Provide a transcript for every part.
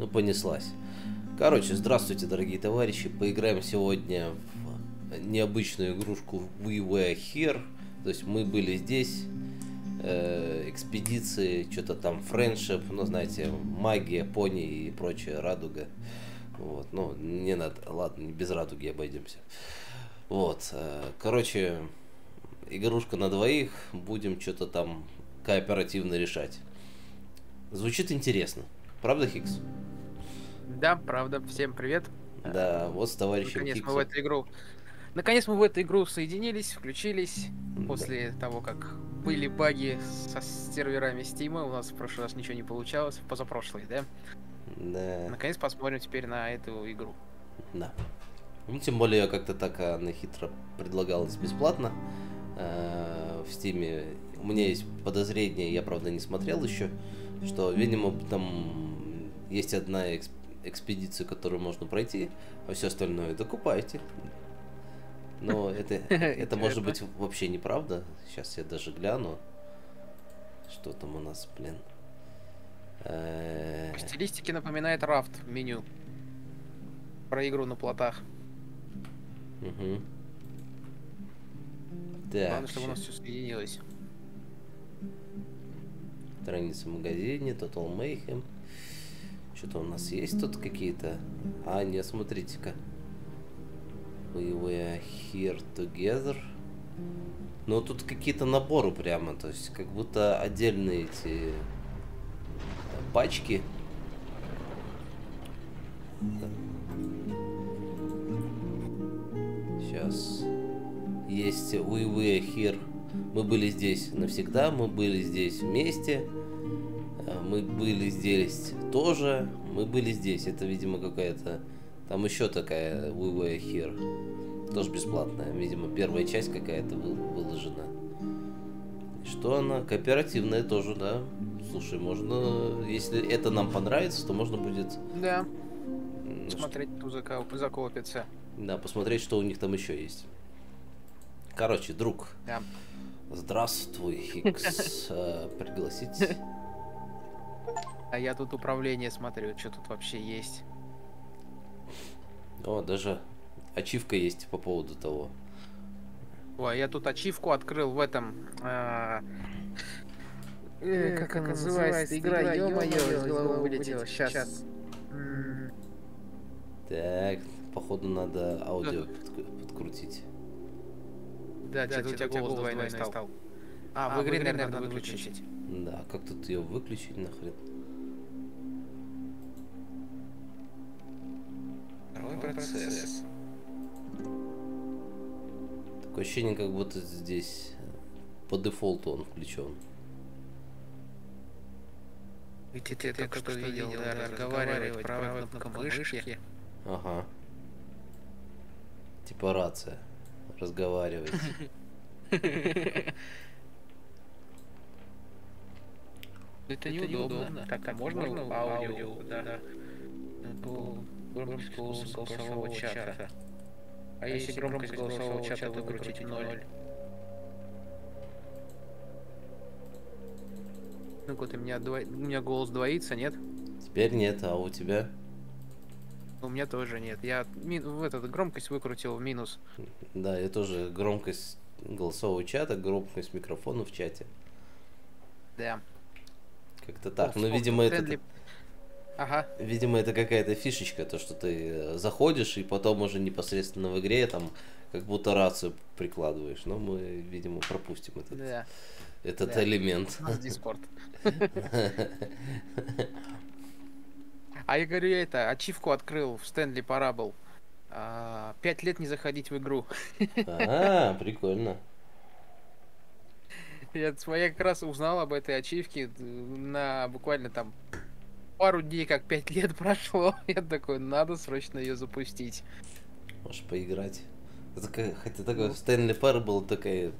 Ну, понеслась. Короче, здравствуйте, дорогие товарищи. Поиграем сегодня в необычную игрушку We Were Here. То есть мы были здесь, э, экспедиции, что-то там, френдшип, ну, знаете, магия, пони и прочая радуга. Вот, ну, не надо, ладно, без радуги обойдемся. Вот, э, короче, игрушка на двоих, будем что-то там кооперативно решать. Звучит интересно. Правда, Хикс? Да, правда. Всем привет. Да, вот с товарищем Наконец мы Хиксом. в эту игру. Наконец мы в эту игру соединились, включились. Да. После того, как были баги со серверами Steam, у нас в прошлый раз ничего не получалось, позапрошлый, да? Да, Наконец посмотрим теперь на эту игру. да. Ну, тем более, как-то так она хитро предлагалась бесплатно э, в Стиме. У меня есть подозрение, я, правда, не смотрел еще, что, видимо, там есть одна экс- экспедиция, которую можно пройти, а все остальное докупайте. Но это, это может быть вообще неправда. Сейчас я даже гляну. Что там у нас, блин. По стилистике напоминает рафт меню. Про игру на плотах. мгм. Так, Главное, чтобы у нас все соединилось. Страница в магазине, Total Mayhem. Что-то у нас есть тут какие-то? А, нет, смотрите-ка. We were here together. Но тут какие-то наборы прямо, то есть как будто отдельные эти э, пачки. Сейчас. Есть We were here. Мы были здесь навсегда, мы были здесь вместе. Э, Мы были здесь тоже. Мы были здесь. Это, видимо, какая-то... Там еще такая We were here. Тоже бесплатная. Видимо, первая часть какая-то вы- выложена. Что она? Кооперативная тоже, да. Слушай, можно... Если это нам понравится, то можно будет... Да, м, смотреть, кто зако- закопится. Да, посмотреть, что у них там еще есть. Короче, друг, Да. здравствуй, Хикс. Э, Пригласить? А я тут управление смотрю, что тут вообще есть. О, даже ачивка есть по поводу того. Ой, я тут ачивку открыл в этом. а, э, как она называется? Игра, ё-моё, из головы вылетела. Сейчас. Так, походу надо аудио подк- подкрутить. Да, что-то у тебя голос двойной стал. А, в игре, наверное, надо выключить. Да, как тут ее выключить нахрен? Второй процесс. Такое ощущение, как будто здесь по дефолту он включен. Ведь ты только что видел, да, разговаривать правой кнопкой мышки. Ага. Типа рация. Разговаривать. Это неудобно. Так, а можно аудио, да? Громкость голоса голосового чата. А если громкость голосового чата выкрутить ноль? Ну-ка, ты меня, дво... у меня голос двоится, нет? Теперь нет, а у тебя? У меня тоже нет. Я ми- в этот громкость выкрутил в минус. Да, я тоже громкость голосового чата, громкость микрофона в чате. Да. Как-то так. О, Ну, видимо, это, Стэнли- Ага. видимо, это какая-то фишечка, то, что ты э, заходишь и потом уже непосредственно в игре там как будто рацию прикладываешь. Но мы, видимо, пропустим этот, Да. этот да. элемент. У нас Дискорд. А я говорю, я это, ачивку открыл в Стэнли Парабл. А, Пять лет не заходить в игру. А, прикольно. Я, я как раз узнал об этой ачивке д- на буквально там пару дней, как пять лет прошло. Я такой, надо срочно ее запустить. Можешь поиграть. Это такая- хотя такой Стэнли Парабл такая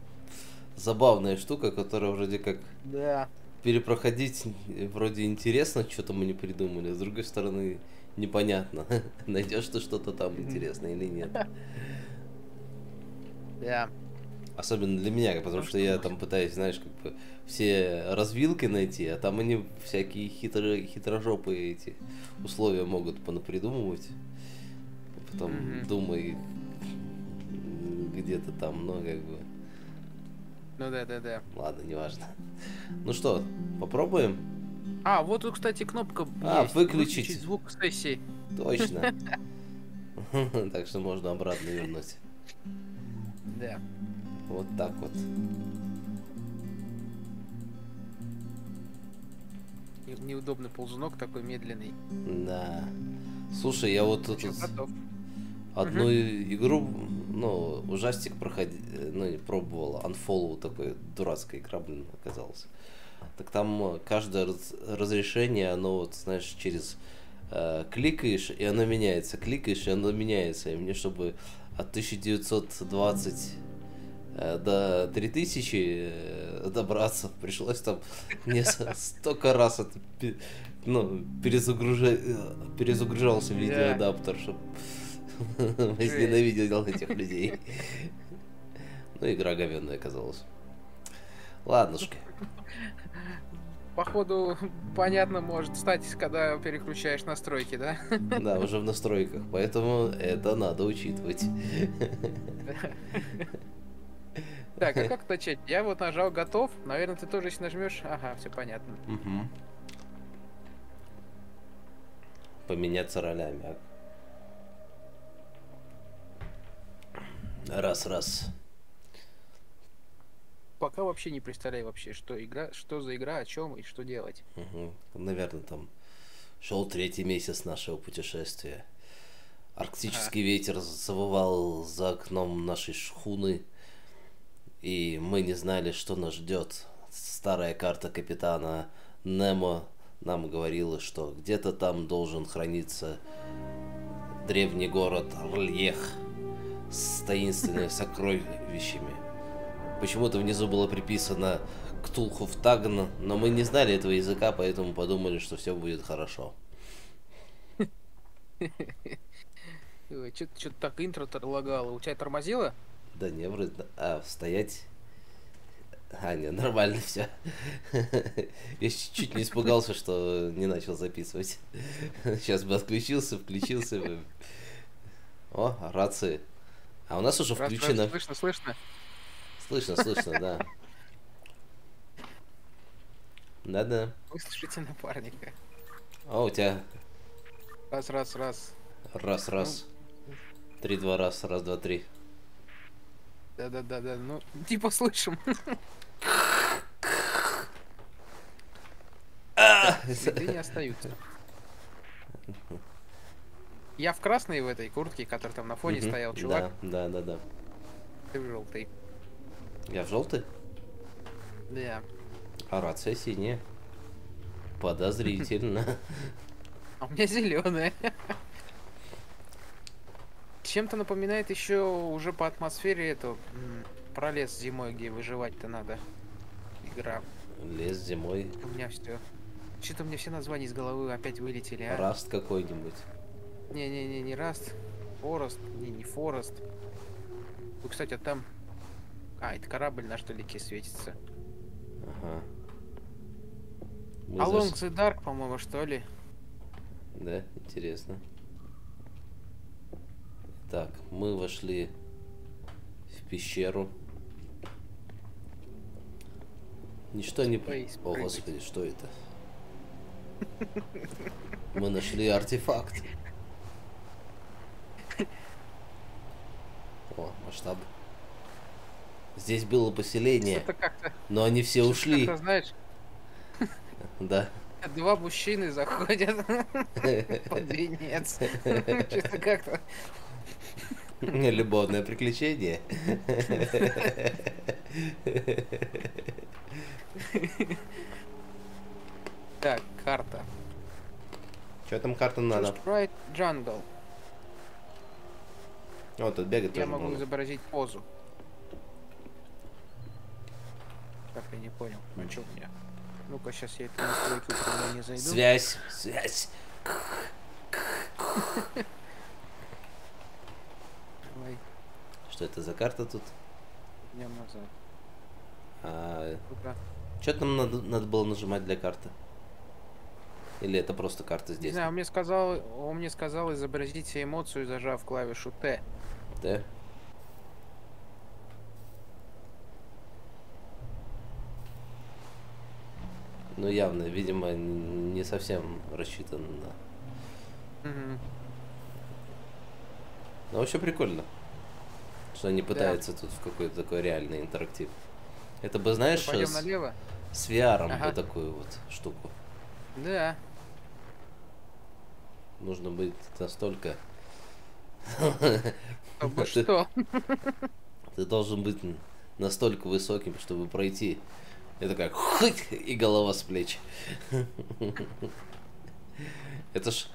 забавная штука, которая вроде как Да. перепроходить э, вроде интересно, что-то мы не придумали, с другой стороны непонятно, найдешь ты что-то там интересное или нет. Да. Особенно для меня, потому что я там пытаюсь, знаешь, как бы все развилки найти, а там они всякие хитрые, хитрожопые эти условия могут понапридумывать. Потом Мгм. думай где-то там, но как бы... Ну да, да, да. Ладно, неважно. Ну что, попробуем? А, вот тут, кстати, кнопка А, есть. выключить. звук сессии. Точно. Так что можно обратно вернуть. Да. Вот так вот. Неудобный ползунок такой медленный. Да. Слушай, я вот тут одну игру, ну, ужастик проходи, ну, не пробовал, Unfollow такой дурацкая игра, блин, оказалась. Так там э, каждое раз- разрешение, оно вот, знаешь, через э, кликаешь, и оно меняется, кликаешь, и оно меняется. И мне, чтобы от 1920 э, до 3000 э, добраться, пришлось там мне столько раз это, ну, перезагружа- э, перезагружался видеоадаптер, чтобы возненавидел этих людей. Ну, игра говенная оказалась. Ладнушки. Походу, понятно может стать, когда переключаешь настройки, да? Да, уже в настройках, поэтому это надо учитывать. Так, а как начать? Я вот нажал готов. Наверное, ты тоже если нажмешь. Ага, все понятно. Мгм. Поменяться ролями. а? Раз, раз. Пока вообще не представляю вообще, что игра, что за игра, о чем и что делать. Наверное, там шел третий месяц нашего путешествия. Арктический ветер завывал за окном нашей шхуны, и мы не знали, что нас ждет. Старая карта капитана Немо нам говорила, что где-то там должен храниться древний город Рльех с таинственными сокровищами. Почему-то внизу было приписано Ктулхов Тагн, но мы не знали этого языка, поэтому подумали, что все будет хорошо. Что-то так интро лагало. У тебя тормозило? Да не, вроде... А, стоять... А, не, нормально все. Я чуть не испугался, что не начал записывать. Сейчас бы отключился, включился бы. О, рации. А у нас уже Раз, раз, включено. слышно, слышно. Слышно, слышно, да. Да-да. Вы слышите напарника. А у тебя Раз, раз, раз. раз, раз. Три, два, раз, раз, два, три. Да-да-да-да. Ну, типа слышим. Следы не остаются. Я в красной в этой куртке, которая там на фоне стоял, чувак. Да, да, да. Ты в желтый. Я в желтый, Да. а рация синяя. Подозрительно. А у меня зеленая. Чем-то напоминает еще уже по атмосфере эту про лес зимой, где выживать-то надо. Игра. Лес зимой. У меня все. Что-то мне все названия из головы опять вылетели, а? Раст какой-нибудь. Не-не-не, не Раст. Форест. Не, не Форест. Ну, кстати, а там... А, это корабль на штолике светится. Ага. Мы Along заш- the Dark, по-моему, что ли? Да, интересно. Так, мы вошли в пещеру. Ничто не... О, господи, что это? Мы нашли артефакт. О, масштаб. Здесь было поселение, но они все ушли. знаешь, Да. два мужчины заходят под венец. Что-то как-то... Любовное приключение. Так, карта. Что там карта надо? Right jungle. О, тут бегать Я могу изобразить позу. Так, я не понял. А что у меня? Ну-ка, сейчас я эту настройку управления зайду. Связь, связь. Давай. Что это за карта тут? Днем назад. А что там надо, надо было нажимать для карты? Или это просто карта Не здесь? знаю, он мне сказал, он мне сказал изобразите эмоцию, зажав клавишу Т. Да? Ну явно, видимо, не совсем рассчитан на... Мгм. Но вообще прикольно, что они пытаются тут в какой-то такой реальный интерактив. Это бы, знаешь, Пойдем с, налево? с VR бы Ага. такую вот штуку. Да. Нужно быть настолько... Чтобы Ты- что? Ты должен быть настолько высоким, чтобы пройти. Это как хыть, и голова с плеч. Это ж...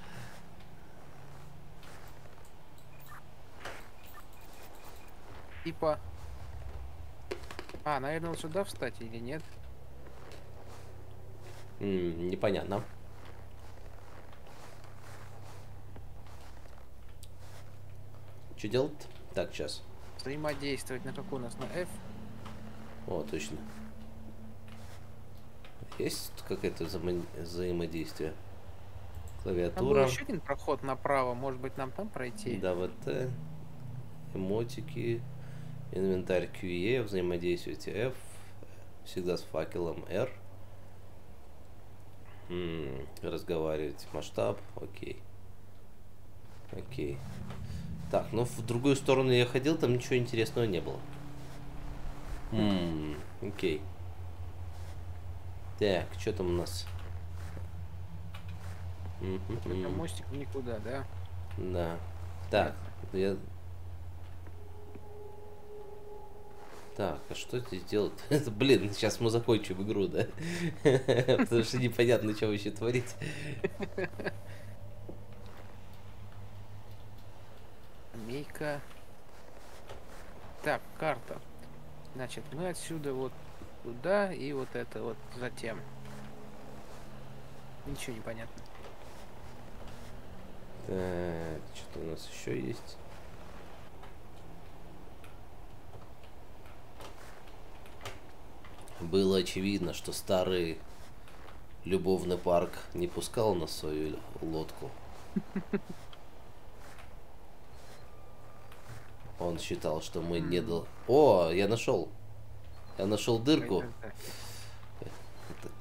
Типа... А, наверное, вот сюда встать или нет? м, непонятно. Что делать? Так, сейчас. Взаимодействовать на какой у нас? На F? О, точно. Есть какое-то взаимо- взаимодействие? Там Клавиатура. еще один проход направо, может быть нам там пройти? Да, ВТ, эмотики, инвентарь QE, взаимодействуйте F, всегда с факелом R. М, разговаривать масштаб, окей. Окей. Так, ну в другую сторону я ходил, там ничего интересного не было. М, окей. Так, что там у нас? Это мостик никуда, да? Да. Так, я... Так, а что здесь делать? Блин, сейчас мы закончим игру, да? Потому что непонятно, что вообще творить. Мейка. Так, карта. Значит, мы отсюда вот туда и вот это вот затем. Ничего не понятно. Так, что-то у нас еще есть. Было очевидно, что старый любовный парк не пускал на свою лодку. Он считал, что мы не дал... О, я нашел. Я нашел дырку,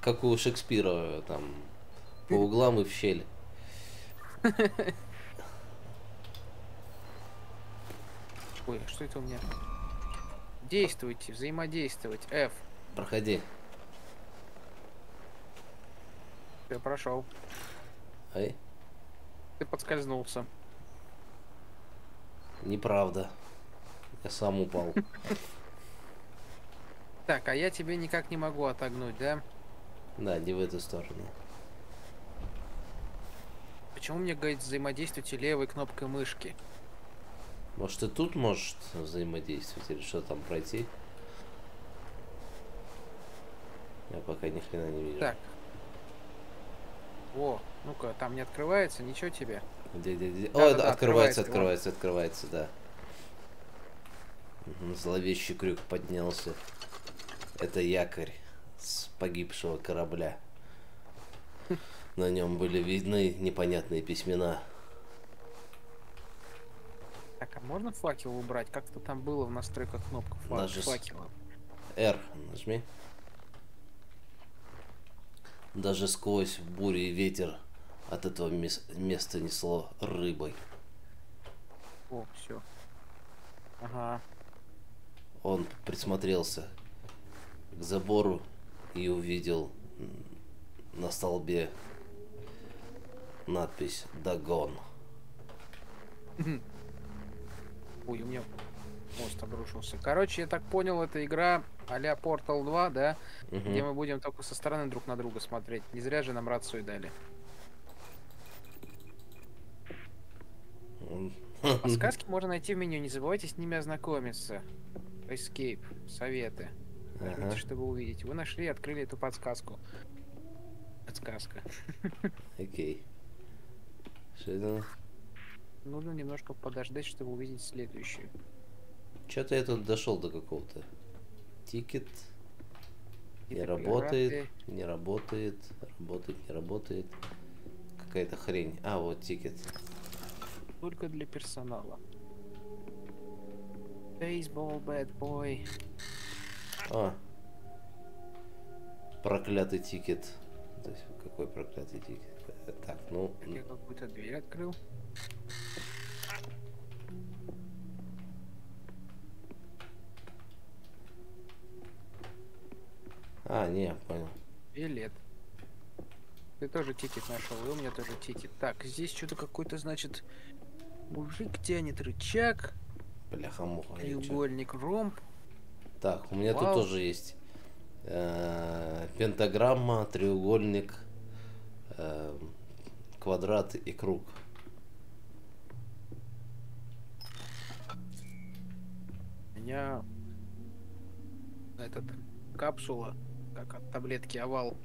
как у Шекспира, там, по углам и в щель. Ой, а что это у меня? Действуйте, взаимодействовать. F. Проходи. Ты прошел. Ай, Ты подскользнулся. неправда. Я сам упал. Так, а я тебе никак не могу отогнуть, да? Да, не в эту сторону. Почему мне говорит взаимодействуйте левой кнопкой мышки? Может, и тут может взаимодействовать или что там пройти? Я пока ни хрена не вижу. Так. О, ну-ка, там не открывается, ничего тебе. Где, где, где? Да, О, да, да, открывается, открывается, открывается, открывается, да. Зловещий крюк поднялся. Это якорь с погибшего корабля. На нем были видны непонятные письмена. Так, а можно факел убрать? Как-то там было в настройках кнопка фа- Даже с- факела. R нажми. Даже сквозь бурю и ветер от этого мес- места несло рыбой. О, все. Ага. Он присмотрелся к забору и увидел на столбе надпись «Дагон». Ой, у меня мост обрушился. Короче, я так понял, это игра а-ля Portal 2, да? Мгм. Где мы будем только со стороны друг на друга смотреть. Не зря же нам рацию дали. Подсказки можно найти в меню, не забывайте с ними ознакомиться. Escape, советы. Нажмите, Ага, чтобы увидеть. Вы нашли и открыли эту подсказку. Подсказка. окей. Что это? Нужно немножко подождать, чтобы увидеть следующую. Что-то я тут дошел до какого-то Ticket. Не работает, не работает, работает, не работает. Какая-то хрень. А, вот ticket. Только для персонала. Бейсбол, bad boy. А. Проклятый ticket. То есть, какой проклятый ticket? Э, Так, ну, Я какую-то дверь открыл. А, не, понял. Билет. Ты тоже ticket нашел, и у меня тоже ticket. Так, здесь что-то какой-то, значит, мужик тянет рычаг, Бляха-муха. я чё- треугольник, ромб. Так, у меня тут Вау. тоже есть э, пентаграмма, треугольник, э, квадрат и круг. У меня этот капсула, как от таблетки овал,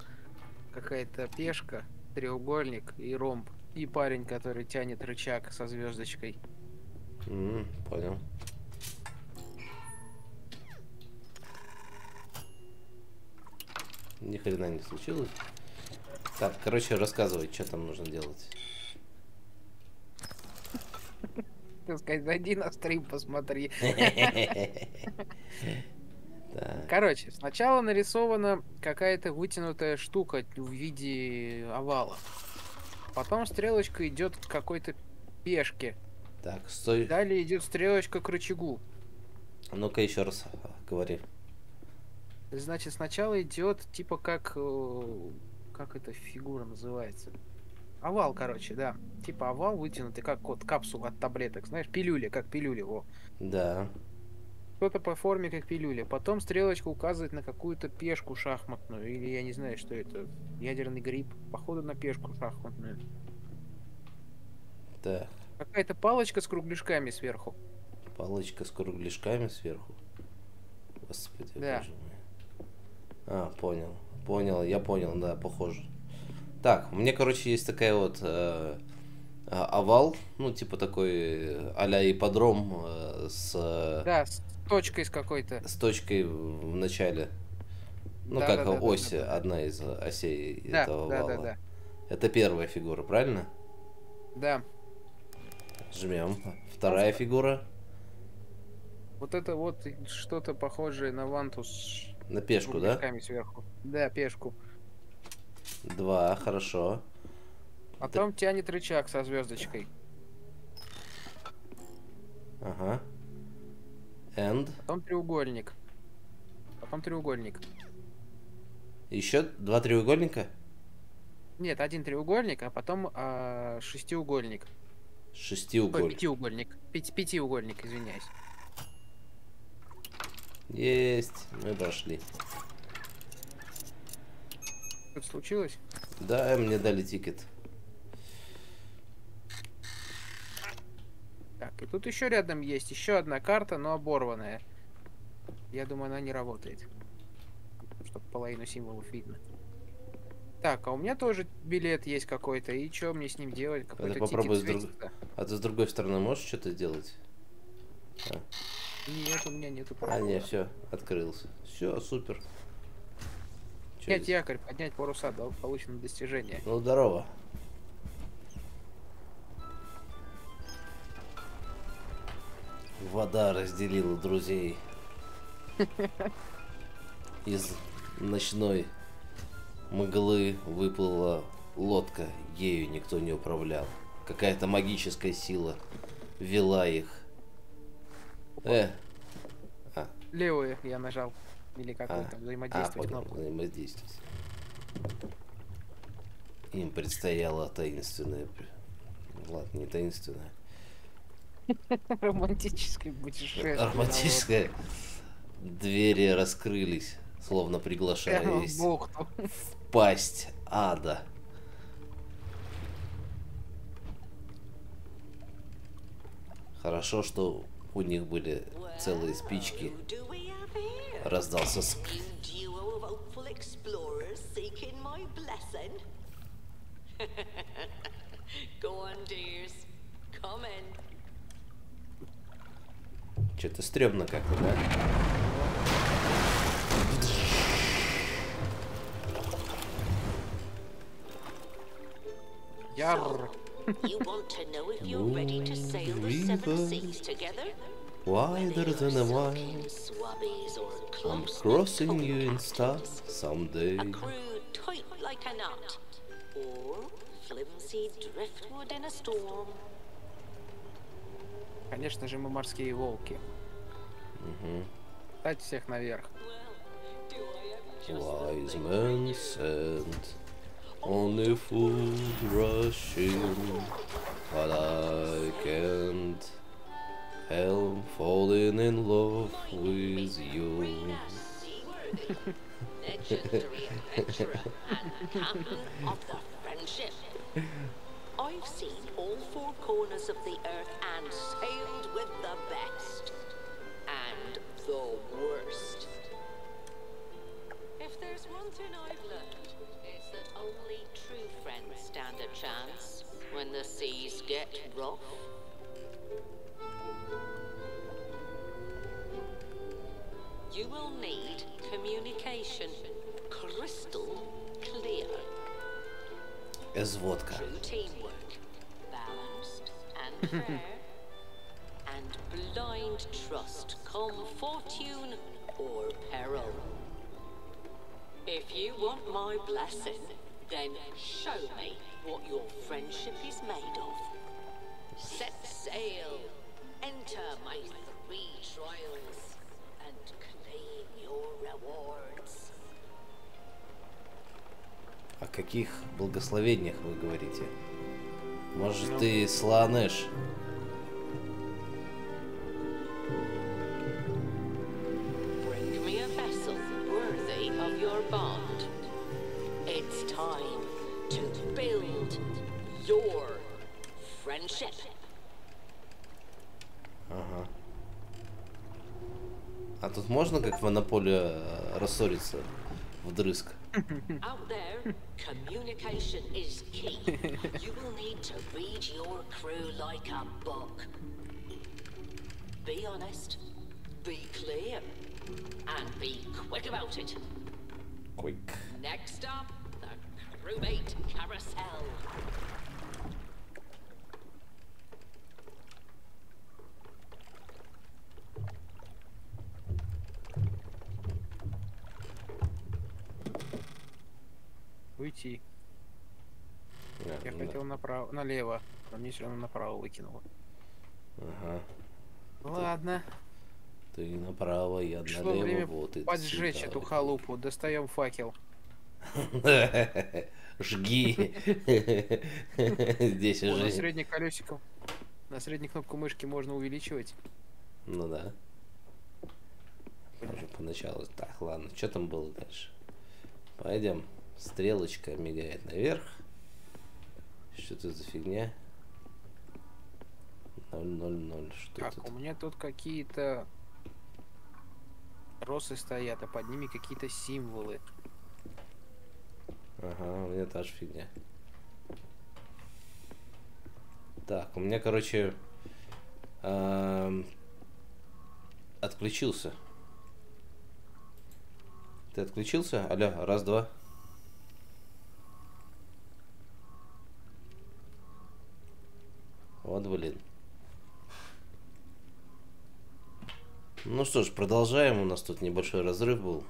какая-то пешка, треугольник и ромб. И парень, который тянет рычаг со звездочкой. М, понял. Ни хрена не случилось. Так, короче, рассказывай, что там нужно делать. Так сказать, зайди на стрим, посмотри. Короче, сначала нарисована какая-то вытянутая штука в виде овала. Потом стрелочка идет к какой-то пешке. так, стой. Далее идет стрелочка к рычагу. Ну-ка еще раз говори. Значит, сначала идет типа как... э, Как эта фигура называется? Овал, короче, да. Типа овал вытянутый, как вот капсула от таблеток. Знаешь, пилюля, как пилюля. Во. Да. Что-то по форме, как пилюля. Потом стрелочка указывает на какую-то пешку шахматную. Или я не знаю, что это. Ядерный гриб. Походу на пешку шахматную. Так, Какая-то палочка с кругляшками сверху. палочка с кругляшками сверху. Господи, Да. боже мой. А, понял. Понял, я понял, да, похоже. Так, у меня, короче, есть такая вот э, а- овал, ну, типа такой э, а-ля ипподром э, с, э, Да, с точкой с какой-то. с точкой в начале. Ну, как Да-да-да-да-да-да. ось, одна из осей Да, этого да, вала. да, да. Это первая фигура, правильно? Да. Жмем. Вторая фигура. Вот это вот что-то похожее на вантус На пешку, да? сверху. Да, пешку. Два, хорошо. Потом тянет рычаг со звездочкой. Ага. And. Потом треугольник. Потом треугольник. Еще два треугольника? Нет, один треугольник, а потом а, шестиугольник. Ой, Шестиугольник. пятиугольник. Пяти- пятиугольник, извиняюсь. Есть, мы прошли. Что-то случилось? Да, мне дали тикет. Так, и тут еще рядом есть еще одна карта, но оборванная. Я думаю, она не работает. Чтобы половину символов видно. Так, а у меня тоже билет есть какой-то. И что мне с ним делать? Какой-то тикет попробуй с друг-. А ты с другой стороны можешь что-то сделать? Нет, у меня нету А, не, провода. все, открылся. Все, супер. Поднять якорь, поднять паруса, да, получено достижение. Ну, здорово. Вода разделила друзей. Из ночной мглы выплыла лодка, ею никто не управлял. Какая-то магическая сила вела их. Э, Левую я нажал. Или какой А, там а, взаимодействовать понял, кнопку. взаимодействовать. Им предстояло таинственное... Ладно, не таинственное. Романтическое путешествие. Романтическое. Двери раскрылись, словно лодке. приглашая Прямо в пасть ада. Хорошо, что у них были целые спички. Раздался ск. Go on, dears. Come in. Что-то стрёмно как-то, да? Яр. You want to know if you're ready to sail the seven River. seas together? Wider than a or I'm crossing you in stars someday. A crew tight like a knot, or flimsy driftwood in a storm. Конечно же, мы морские волки. Дать всех наверх. Wise men said, only fools rushing, but I can't help falling in love with you. I've seen all four corners of the earth and sailed with the best and the worst. If there's one thing I've learned, it's that only true friends stand a chance when the seas get rough. You will need communication crystal. As vodka. True teamwork, balanced and fair, and blind trust come fortune or peril. If you want my blessing, then show me what your friendship is made of. Set sail, enter my three trials, and claim your rewards. О каких благословениях вы говорите? Может, ты сланешь? Bring me a vessel worthy of your bond. It's time to build your friendship. Ага. А тут можно, как в монополия, э, рассориться вдрызг? Out there, communication is key. You will need to read your crew like a book. Be honest, be clear, and be quick about it. Quick. Next up, the crewmate carousel. Уйти. А, Я хотел направо, налево, но мне все равно направо выкинуло. Ага. Ладно, Ты направо, я пришло налево, время вот и поджечь сюда. эту халупу. Достаем факел. Жги. Здесь О, на уже. среднем колесиком. На среднюю кнопку мышки можно увеличивать. Ну да. Уже поначалу. Так, ладно, что там было дальше? Пойдем. Стрелочка мигает наверх. Что это за фигня? 000. Что Так, это? у меня тут какие-то росы стоят, а под ними какие-то символы. Ага, у меня та же фигня. Так, у меня, короче, эм, отключился. Ты отключился? Алло, раз, два. Вот, блин. Ну что ж, продолжаем. У нас тут небольшой разрыв был.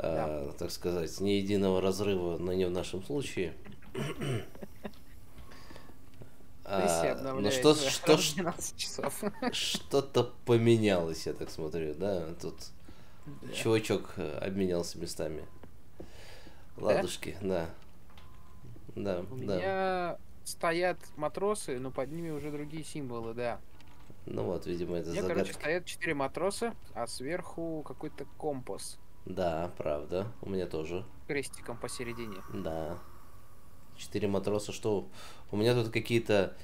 А, так сказать, ни единого разрыва, но не в нашем случае. А, ну что, что, в 12 часов. что-то поменялось, я так смотрю, да? Тут чувачок э, обменялся местами. Ладушки, да. Да, У да. меня стоят матросы, но под ними уже другие символы, да. Ну вот, видимо, это У меня, короче, загадка. стоят четыре матроса, а сверху какой-то компас Да, правда. У меня тоже. крестиком посередине. Да. Четыре матроса, что? У меня тут какие-то...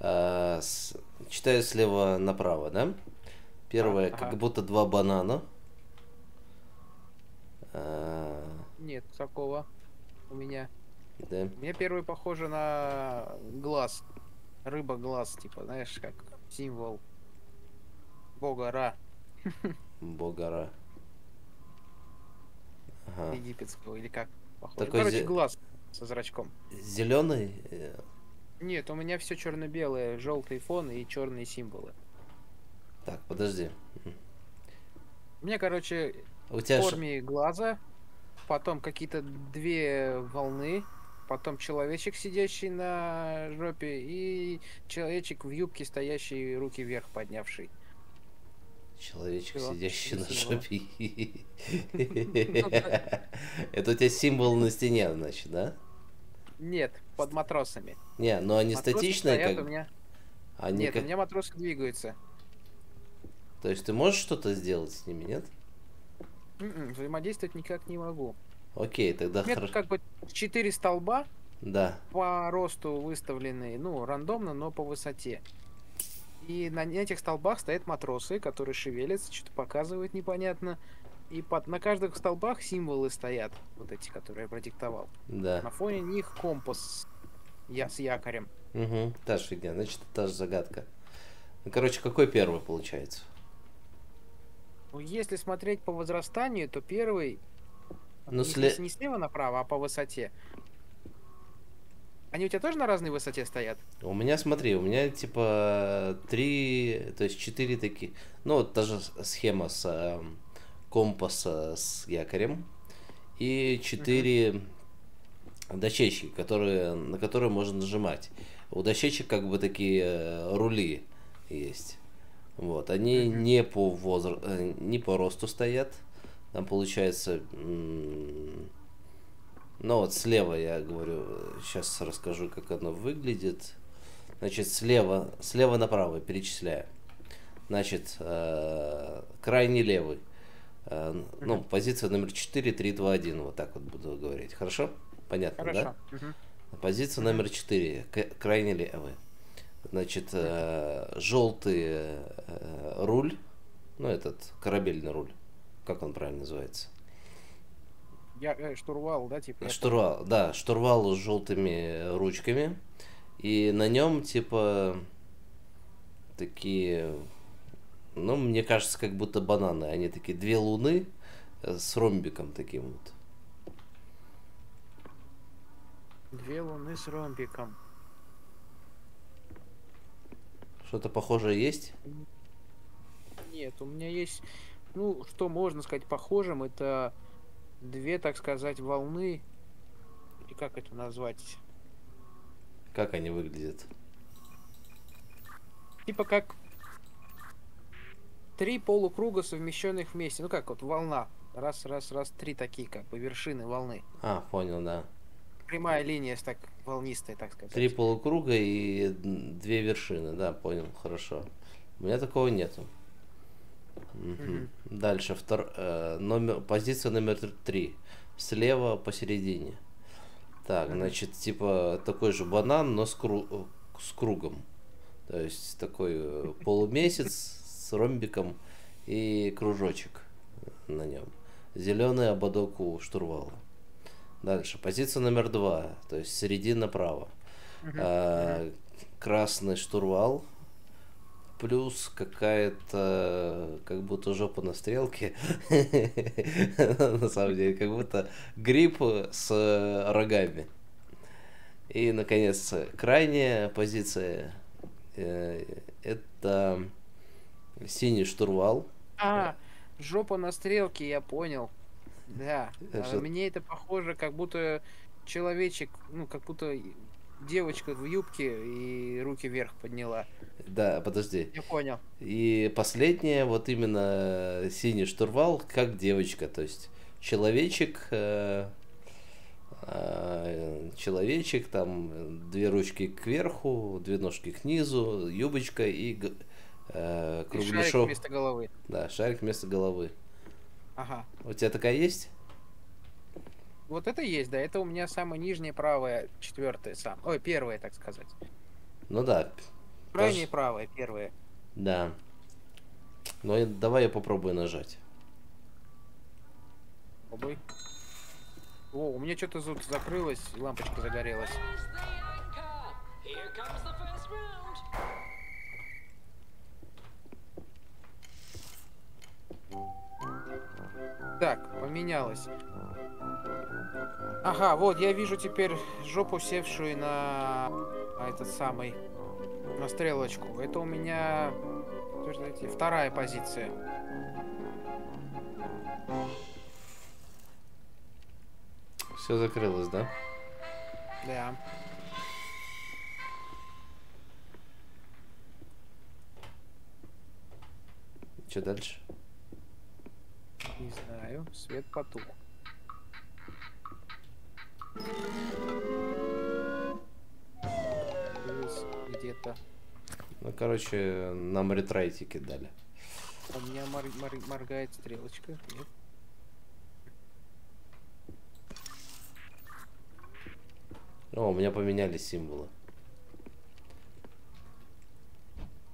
а, с- Читаю слева направо, да? Первое, ага. как будто два банана. А, Нет, такого у меня. Да. Меня первый похоже на глаз. Рыба-глаз, типа, знаешь, как символ бога Ра. Богара. Ага. египетского, или как? Похоже. Такой Короче, зе- глаз со зрачком. Зеленый. Нет, у меня все черно-белое, желтый фон и черные символы. Так, подожди. У меня, короче, У в тебя ш- форме глаза, потом какие-то две волны, потом человечек, сидящий на жопе, и человечек в юбке, стоящий, руки вверх поднявший. человечек, Всё, сидящий на символ. жопе. Это у тебя символ на стене, значит, да? Нет, под матросами. Не, но они Матросы статичные, как у меня... они Нет, как- у меня матросы двигаются. То есть ты можешь что-то сделать с ними, нет? М-м, взаимодействовать никак не могу. Окей, тогда тут хорошо. как бы четыре столба Да. по росту выставленные, ну, рандомно, но по высоте. И на этих столбах стоят матросы, которые шевелятся, что-то показывают непонятно. И под, на каждых столбах символы стоят, вот эти, которые я продиктовал. На Да. фоне них компас я, с якорем. Угу. Та же фигня, значит, та же загадка. Ну, короче, какой первый получается? Ну, если смотреть по возрастанию, то первый, Ну, сле- не слева направо, а по высоте. Они у тебя тоже на разной высоте стоят? У меня, смотри, у меня типа три, то есть четыре такие. Ну, вот та же схема с эм, компаса с якорем. И четыре дощечки, которые, на которые можно нажимать. У дощечек как бы такие э, рули есть. Вот. Они не по возра- э, не по росту стоят. Там получается. Ну вот слева я говорю, сейчас расскажу, как оно выглядит. Значит, слева, слева направо перечисляю. Значит, э, крайний левый. Э, ну, позиция номер 4, 3, 2, 1. Вот так вот буду говорить. Хорошо? Понятно, Хорошо. да? Мгм. Позиция номер 4, крайне левый. Значит, желтый э, руль, ну этот корабельный руль, как он правильно называется? Я, э, штурвал, да, типа? Штурвал, да, штурвал с желтыми ручками. И на нем, типа, такие, ну, мне кажется, как будто бананы. Они такие две луны э, с ромбиком таким вот. Две луны с ромбиком. Что-то похожее есть? Нет, у меня есть, ну, что можно сказать похожим, это две, так сказать, волны. И как это назвать? Как они выглядят? Типа как три полукруга, совмещенных вместе. Ну как вот волна. Раз, раз, раз, три такие как бы вершины волны. А, понял, да. Прямая линия, так волнистая, так сказать. Три полукруга и две вершины, да, понял, хорошо. У меня такого нету. Мгм. Дальше втор... э, номер... позиция номер три. Слева посередине. Так, значит, типа такой же банан, но с, кру- э, с кругом. То есть такой э, полумесяц с ромбиком и кружочек на нем. Зеленый ободок у штурвала. Дальше. Позиция номер два. То есть середина направо. А, красный штурвал. Плюс какая-то, как будто жопа на стрелке. На самом деле, как будто гриб с рогами. И, наконец, крайняя позиция. э, Это синий штурвал. А, жопа на стрелке, я понял. Да. А? Мне это похоже, как будто человечек, ну, как будто девочка в юбке и руки вверх подняла. Да, подожди. Я понял. И последнее, вот именно синий штурвал, как девочка, то есть человечек, э, э, человечек, там две ручки кверху, две ножки к низу, юбочка и э, И шарик кругляшок. вместо головы. Да, шарик вместо головы. Ага. У тебя такая есть? Вот это есть, да. Это у меня самая нижняя правая, четвертая сам. Ой, первая, так сказать. Ну да, Крайняя Тоже- правая, первая. да. Ну давай я попробую нажать. Попробуй. О, у меня что-то тут закрылось, и лампочка загорелась. Так, поменялось. Ага, вот, я вижу теперь жопу севшую на этот самый на стрелочку. Это у меня подтверждайте, вторая позиция. Все закрылось, да? Да. Что дальше? Не знаю. Свет потух. Где-то. Ну, короче, нам ретрайтики дали. У меня мор- мор- моргает стрелочка. Нет. О, у меня поменялись символы.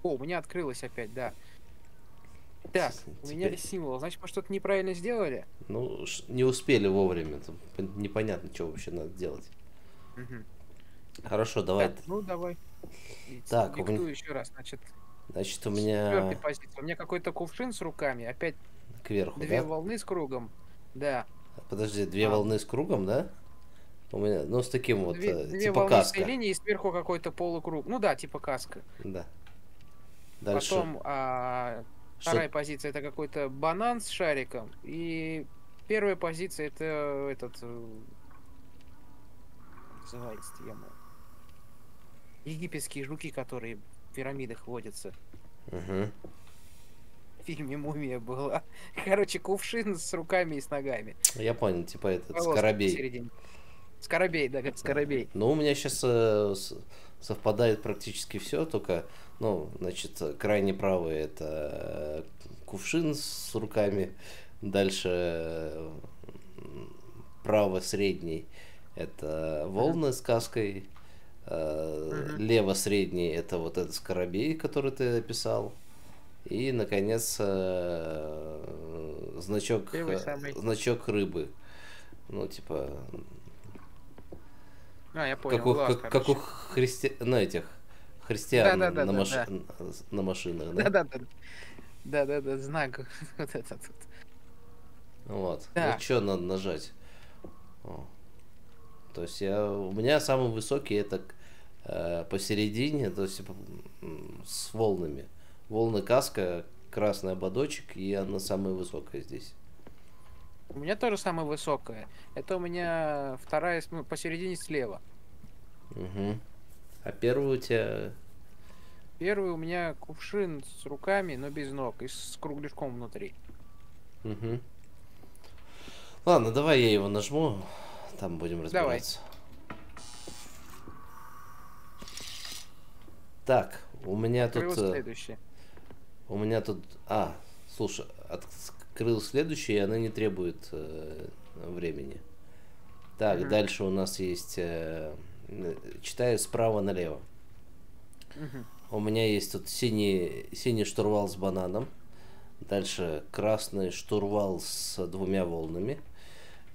О, у меня открылось опять, да. Так, у теперь- меня символ. Значит, мы что-то неправильно сделали? Ну, не успели вовремя. Там пон- непонятно, что вообще надо делать. Мгм. Хорошо, давай. Так, ну давай. Так, у меня- еще раз. Значит, Значит, у меня позиция. У меня какой-то кувшин с руками. Опять кверху, две да? волны с кругом. Да. Подожди, две А. волны с кругом, да? У меня, ну, с таким вот, две э, две типа каска. линии и сверху какой-то полукруг. Ну да, типа каска. Да. Дальше. Потом а, Что- вторая позиция это какой-то банан с шариком. И первая позиция это этот... э, Называется тема. Египетские жуки, которые в пирамидах водятся. Мгм. В фильме «Мумия» была. Короче, кувшин с руками и с ногами. Я понял, типа этот скоробей. Скоробей, да, как скоробей. Ну, у меня сейчас совпадает практически все, только, ну, значит, крайне правый это кувшин с руками, дальше право средний это волны с каской, э, лево средний это вот этот скоробей, который ты описал, и, наконец, э, значок, значок рыбы. Ну, типа, А, я понял. как у, глаз, как, как у христи... ну, этих христиан Да-да-да-да-да. на, маши- на машинах, да? Да-да-да. Да-да-да, знак. Вот этот вот. Вот. Так. Ну что надо нажать? О. То есть я, у меня самый высокий это э, посередине, то есть с волнами. Волны каска, красный ободочек, и она самая высокая здесь. У меня тоже самая высокая. Это у меня вторая ну, посередине слева. Мгм. А первый у тебя... Первый у меня кувшин с руками, но без ног, и с кругляшком внутри. Мгм. Ладно, давай я его нажму, там будем Давай. разбираться. Так, у меня тут... Открылось э, следующее. У меня тут... А, слушай, открыл следующий, и она не требует э, времени. Так, Мгм. дальше у нас есть... э, читаю справа налево. Мгм. У меня есть тут синий, синий штурвал с бананом. Дальше красный штурвал с двумя волнами.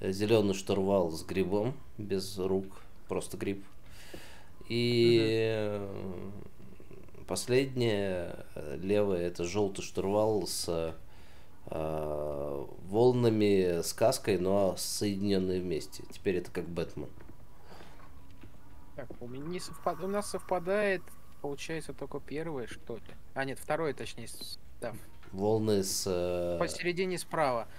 Зеленый штурвал с грибом, без рук, просто гриб. И э, последнее, левое, это желтый штурвал с э, волнами, с каской, но соединенные вместе. Теперь это как Бэтмен. Так, у меня не совпад- У нас совпадает, получается, только первое, что ли. А, нет, второе, точнее. с- Да, Волны с... э, посередине справа.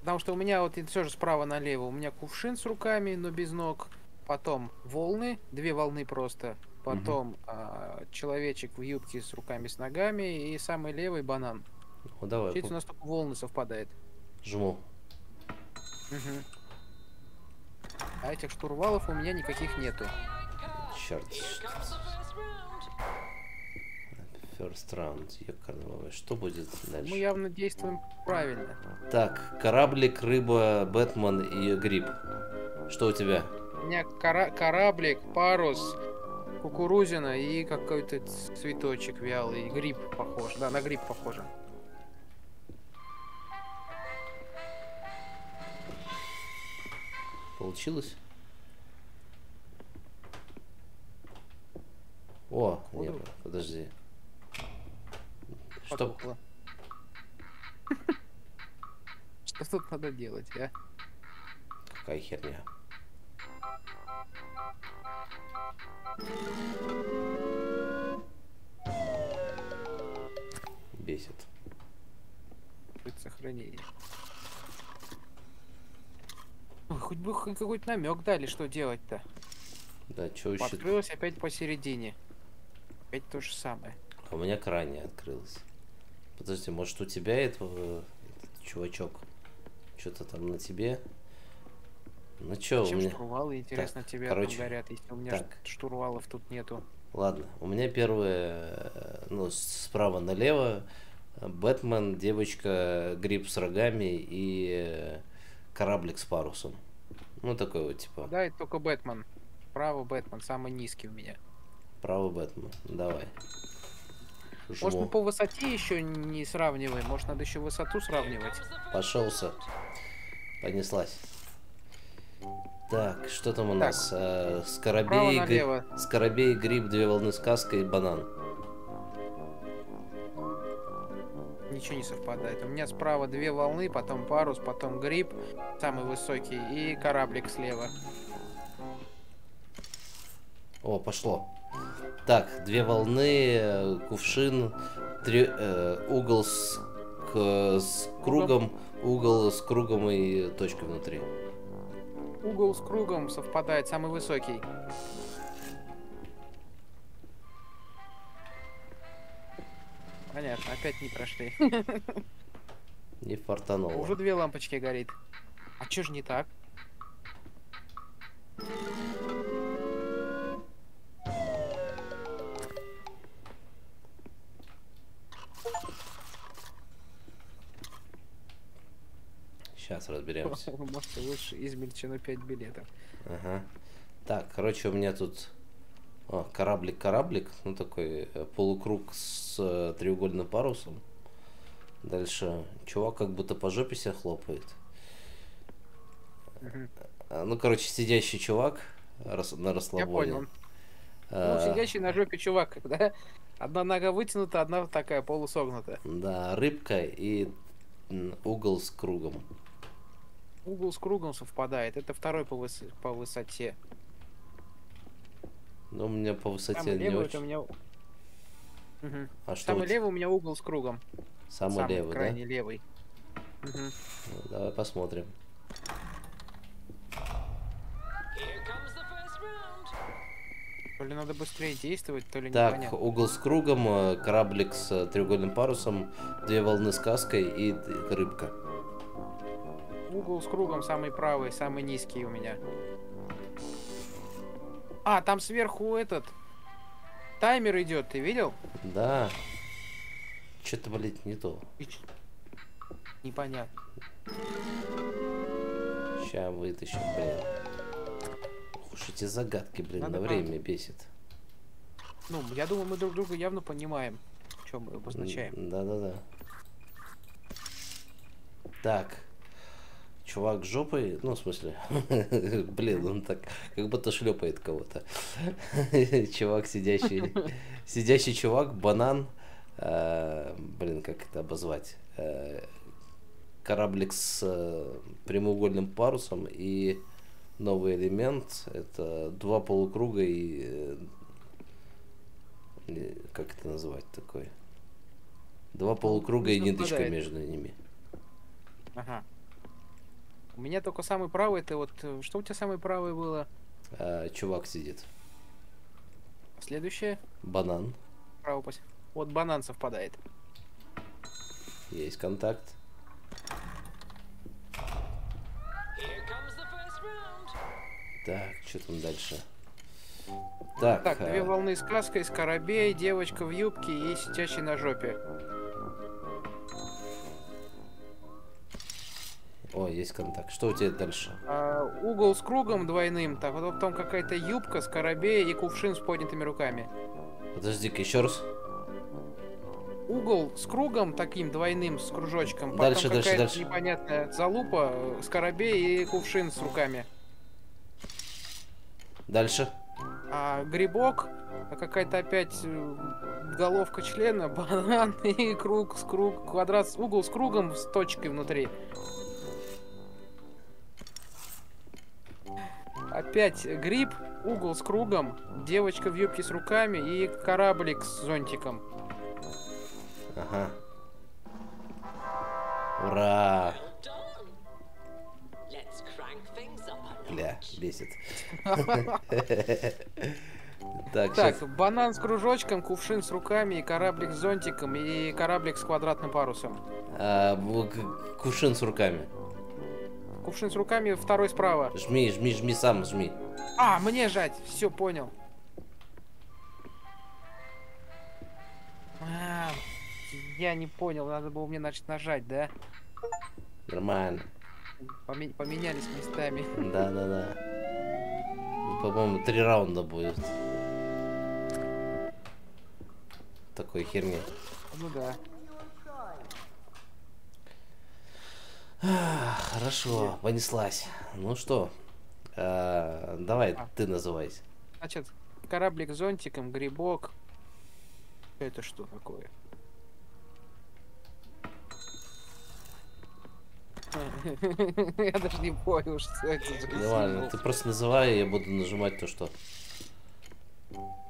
Потому что у меня вот все же справа налево. У меня кувшин с руками, но без ног. Потом волны, две волны просто. Потом а, человечек в юбке с руками, с ногами. И самый левый банан. Ну, давай, Получается, у нас только волны совпадает. жму. Мгм. А этих штурвалов у меня никаких нету. Черт. First round, ёкарный Что будет дальше? Мы явно действуем правильно. Так, кораблик, рыба, Бэтмен и гриб. Что у тебя? У меня кора- кораблик, парус, кукурузина и какой-то цветочек вялый. Гриб похож. Да, на гриб похоже. Получилось? О, не, Походу. подожди. Что? Что тут надо делать, а? Какая херня? Бесит. Будет сохранение. Ой, хоть бы хоть какой-то намек дали, что делать-то. Да, что еще? Открылось опять посередине. Опять то же самое. А у меня крайне открылось. Подожди, может у тебя этого этот чувачок? Что-то там на тебе? Ну чё, у Чем меня... штурвалы, интересно, Так, тебе короче, там горят, если у меня так. штурвалов тут нету. Ладно, у меня первое, ну, справа налево, Бэтмен, девочка, гриб с рогами и э, кораблик с парусом. Ну, такой вот, типа, Да, это только Бэтмен. Право Бэтмен, самый низкий у меня. Правый Бэтмен. Давай. Может, мы Жму. по высоте еще не сравниваем? Может, надо еще высоту сравнивать? Пошелся. Понеслась. Так, что там у нас? Э, Право Скоробей, гри-. Скоробей, гриб, две волны сказка и банан. Ничего не совпадает. У меня справа две волны, потом парус, потом гриб, самый высокий, и кораблик слева. О, пошло. Так, две волны, кувшин, три- э, угол с, к- с кругом, угол с кругом и точкой внутри. Угол с кругом совпадает, самый высокий. Понятно, опять не прошли. Не фартануло. Уже две лампочки горит. А чё ж не так? Сейчас разберемся. Может, лучше измельчено 5 билетов. Ага. Так, короче, у меня тут кораблик-кораблик, ну такой э, полукруг с э, треугольным парусом. Дальше чувак как будто по жопе себя хлопает. А, Ну, короче, сидящий чувак на Я расслабоне. понял. Ну, сидящий на жопе чувак, когда одна нога вытянута, одна такая полусогнутая. Да, рыбка и угол с кругом. Угол с кругом совпадает. Это второй по, выс- по высоте. Но у меня по высоте Самый не левый это у очень. меня... Мгм. А что Самый у левый у меня угол с кругом. Самый, левый, да? крайне левый. Мгм. Ну, давай посмотрим. То ли надо быстрее действовать, то ли Так, непонятно. угол с кругом, э, кораблик с э, треугольным парусом, две волны с каской и рыбка. Угол с кругом самый правый, самый низкий у меня. А, там сверху этот... Таймер идет, ты видел? Да. Что-то, блядь, не то. Непонятно. Ща вытащим, блин. Уж эти загадки, блин, Надо на правда. время бесит. Ну, я думаю, мы друг друга явно понимаем, что мы обозначаем. Да-да-да. Так. Чувак жопой, ну, в смысле, блин, он так, как будто шлепает кого-то. Чувак сидящий, сидящий чувак, банан, э, блин, как это обозвать? Э, Кораблик с э, прямоугольным парусом и новый элемент, это два полукруга и, э, как это называть такое? Два полукруга и ниточка между ними. Ага. У меня только самый правый, это вот... э, Что у тебя самый правый было? А, чувак сидит. Следующее? Банан. Право пос- Вот банан совпадает. Есть контакт. Here comes the first round. Так, что там дальше? Так, Так, две а, волны сказка, скоробей, девочка в юбке и сидящий на жопе. О, есть контакт. Что у тебя дальше? А, угол с кругом двойным, так вот потом какая-то юбка, скоробей и кувшин с поднятыми руками. Подожди-ка, еще раз. Угол с кругом таким двойным, с кружочком. Потом Дальше, дальше, какая-то дальше. непонятная залупа, э, скоробей и кувшин с руками. Дальше. А грибок, а какая-то опять э, головка члена, банан и круг с круг, квадрат, с- угол с кругом с точкой внутри. Опять гриб, угол с кругом, девочка в юбке с руками и кораблик с зонтиком. Ага. Ура! Бля, бесит. Так, Так, щас- банан с кружочком, кувшин с руками и кораблик с зонтиком и кораблик с квадратным парусом. а, кувшин с руками. Кувшин с руками, второй справа. Жми, жми, жми сам, жми. А, мне жать, все понял. А, я не понял, надо было мне значит нажать, да? Нормально. Поме- поменялись местами. Да, да, да. Ну, По-моему, три раунда будет. Такой херни. Ну да. Хорошо, понеслась. Ну что, а, давай, А. ты называйся. Значит, кораблик с зонтиком, грибок. Это что такое? Я даже не понял, что это за Нормально, символ. ты просто называй, я буду нажимать то, что.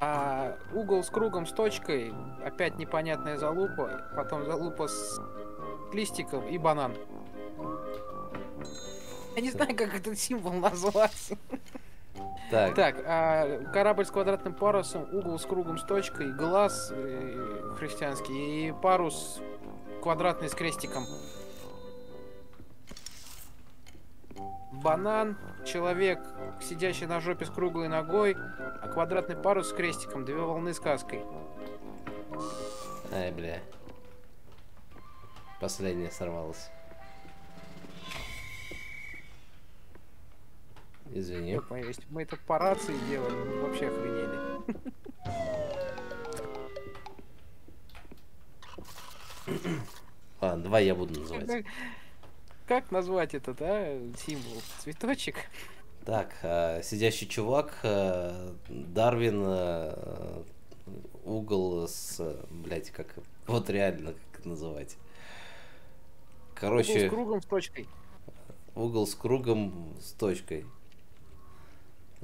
А угол с кругом с точкой, опять непонятная залупа, потом залупа с листиком и банан. Я не знаю, как этот символ назвать. Так, Так, а, корабль с квадратным парусом, угол с кругом с точкой, глаз э, христианский и парус квадратный с крестиком. Банан, человек, сидящий на жопе с круглой ногой, а квадратный парус с крестиком, две волны с каской. ай, бля. Последняя сорвалась. Извини. Если мы это по рации делали, мы вообще охренели. Ладно, давай я буду называть. Как- Как назвать этот, а, символ? Цветочек? Так, а, сидящий чувак, а, Дарвин, а, угол с, блять, как, вот реально, как это называть. Угол Короче, с кругом с точкой. угол с кругом с точкой.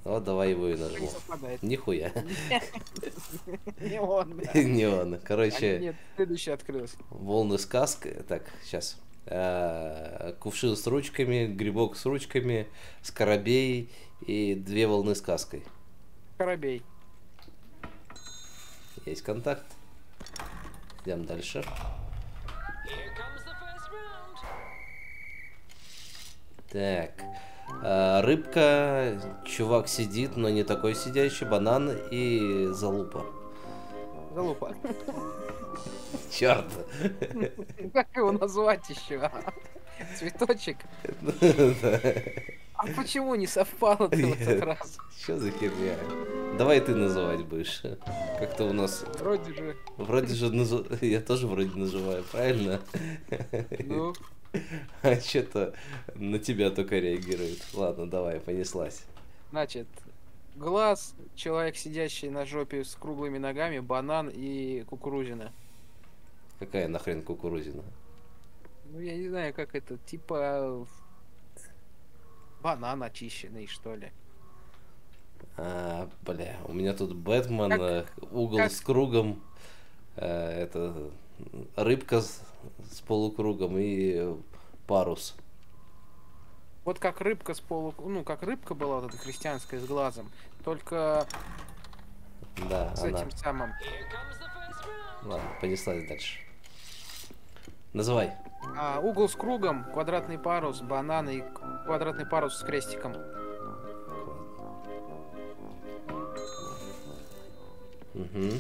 Вот давай его и Не нажму. совпадает. Нихуя. Не он. Не он. А, Короче, Нет, следующий открылся. волны сказка. Так, сейчас. Кувшин с ручками, грибок с ручками, скоробей и две волны с каской. Коробей. Есть контакт. Идем дальше. Here comes the first round. Так. А, Рыбка, чувак сидит, но не такой сидящий, банан и залупа. Залупа. Черт. Как его назвать еще? Цветочек. А почему не совпало-то в этот раз? Что за херня? Давай ты называть будешь. Как-то у нас Вроде же, вроде же назу- я тоже вроде называю, правильно? ну, А что-то на тебя только реагирует. Ладно, давай, понеслась. значит, глаз, человек, сидящий на жопе с круглыми ногами, банан и кукурузина. Какая нахрен кукурузина? Ну, я не знаю, как это, типа банан очищенный, что ли. А, бля, у меня тут Бэтмен, Как- э, угол как- с кругом, э, это рыбка с, с полукругом и парус. Вот как рыбка с полу... Ну, как рыбка была вот эта христианская с глазом, только Да, с она. этим самым. Ладно, понеслась дальше. Называй. А, угол с кругом, квадратный парус, банан и квадратный парус с крестиком. Угу.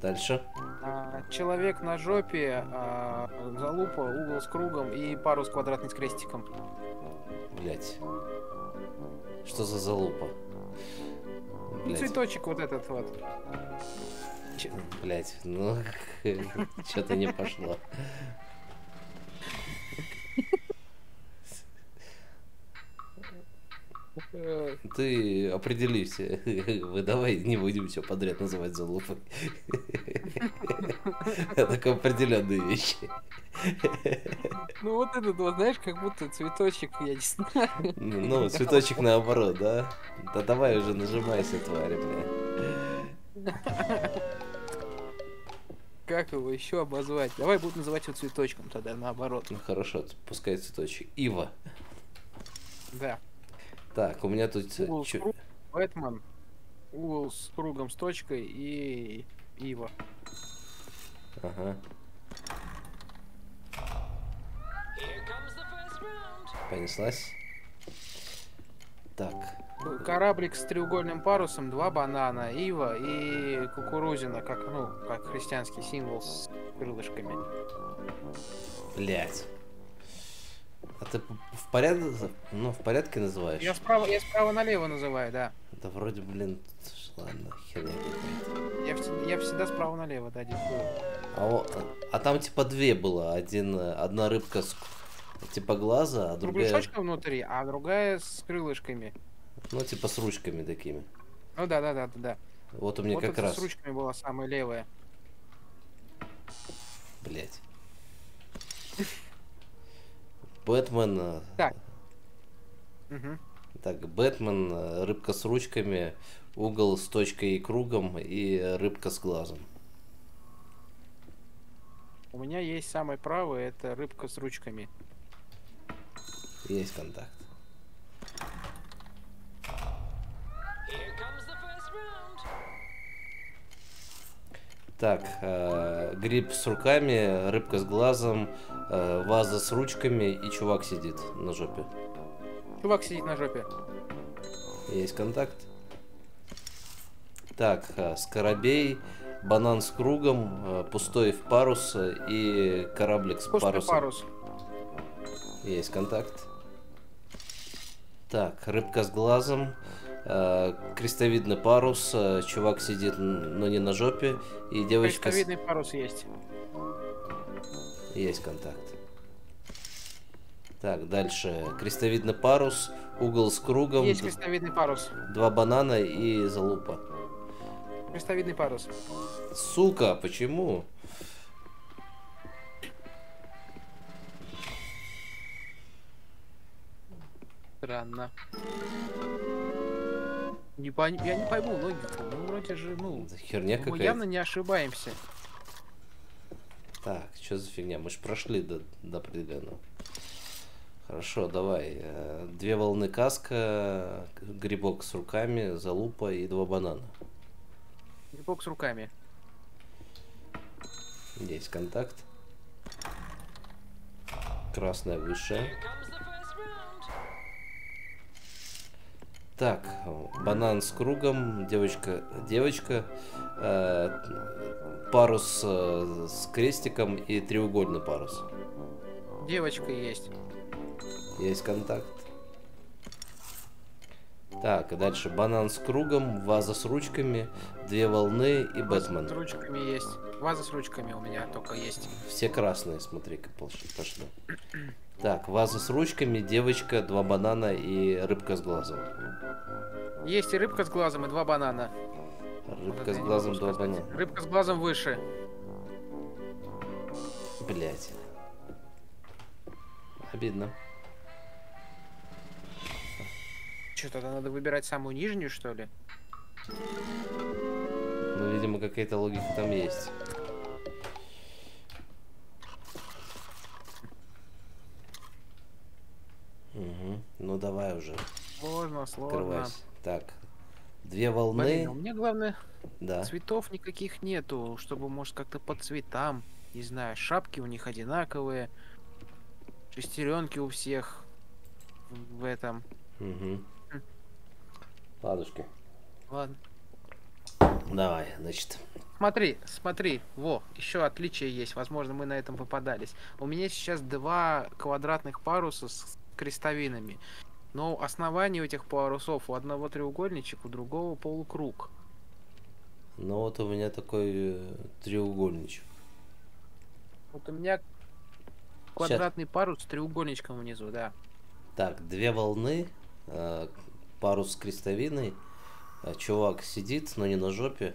Дальше. А, человек на жопе, а, залупа, угол с кругом и парус квадратный с крестиком. Блять. Что за залупа? И Блять, цветочек вот этот вот. Блять, ну что-то не пошло. Ты определись. Вы давай не будем все подряд называть залупой. Это определенные вещи. Ну вот этот вот, знаешь, как будто цветочек, я не знаю. Ну, цветочек наоборот, да? Да давай уже нажимайся, тварь, бля. Как его еще обозвать? Давай буду называть его цветочком тогда, наоборот. Ну хорошо, пускай цветочек. Ива. Да. Так, у меня тут... э, Угол с чё- круг, Бэтмен, угол с кругом с точкой и Ива. Ага, понеслась. Так, Кораблик с треугольным парусом, два банана, Ива и кукурузина, как, ну, как христианский символ с крылышками. блядь. А ты в порядке, ну, в порядке называешь? Я справа, я справа налево называю, да. Да вроде, блин, ладно, херня. Я, я всегда справа налево, да, диктую. А, о- а там типа две было. Один, одна рыбка с типа глаза, а другая, кругляшочком внутри, а другая с крылышками. ну, типа с ручками такими. Ну да, да, да, да, да. Вот у меня вот как раз, с ручками была самая левая. блядь. Бэтмен, э, Так. Угу. так, Бэтмен, э, рыбка с ручками, угол с точкой и кругом и рыбка с глазом. У меня есть самый правый, это рыбка с ручками. Есть контакт. Here comes the first round. Так, э, гриб с руками, рыбка с глазом, э, ваза с ручками и чувак сидит на жопе. Чувак сидит на жопе. Есть контакт. Так, э, скоробей, банан с кругом, э, пустой в парус и кораблик с Пустой парусом. парус. Есть контакт. Так, рыбка с глазом, крестовидный парус, чувак сидит, но не на жопе, и девочка... Крестовидный парус есть. Есть контакт. Так, дальше. Крестовидный парус, угол с кругом, Есть крестовидный парус. два банана и залупа. Крестовидный парус. Сука, почему? Странно. Не пон- Я не пойму логику. Ну, вроде же, ну, херня мы какая-то. явно не ошибаемся. Так, что за фигня? Мы ж прошли до, до определенного. Хорошо, давай. Э, Две волны каска, грибок с руками, залупа и два банана. Грибок с руками. Есть контакт. Красная высшая. Так, банан с кругом, девочка, девочка, э, парус э, с крестиком и треугольный парус. Девочка есть. Есть контакт. Так, и дальше банан с кругом, ваза с ручками, две волны и Ваза Бэтмен. С ручками есть. Ваза с ручками у меня только есть. Все красные, смотри-ка, пош- пошли. Так, ваза с ручками, девочка, два банана и рыбка с глазом. Есть и рыбка с глазом, и два банана. Вот Рыбка это с глазом, два сказать. банана. Рыбка с глазом выше. Блять. Обидно. Что, тогда надо выбирать самую нижнюю, что ли? Ну, видимо, какая-то логика там есть. Угу. Ну давай уже, Сложно, сложно. открывайся. Так, две волны. Блин, а у меня главное, Да. цветов никаких нету, чтобы, может, как-то по цветам. Не знаю, шапки у них одинаковые. Шестеренки у всех в этом. Угу. Ладушки. Ладно. Давай, значит. Смотри, смотри, во, еще отличие есть. Возможно, мы на этом попадались. У меня сейчас два квадратных паруса с крестовинами. Но основание у этих парусов у одного треугольничек, у другого полукруг. Ну вот у меня такой э, треугольничек. Вот у меня квадратный парус с треугольничком внизу, да. Так, две волны, э, парус с крестовиной, э, чувак сидит, но не на жопе,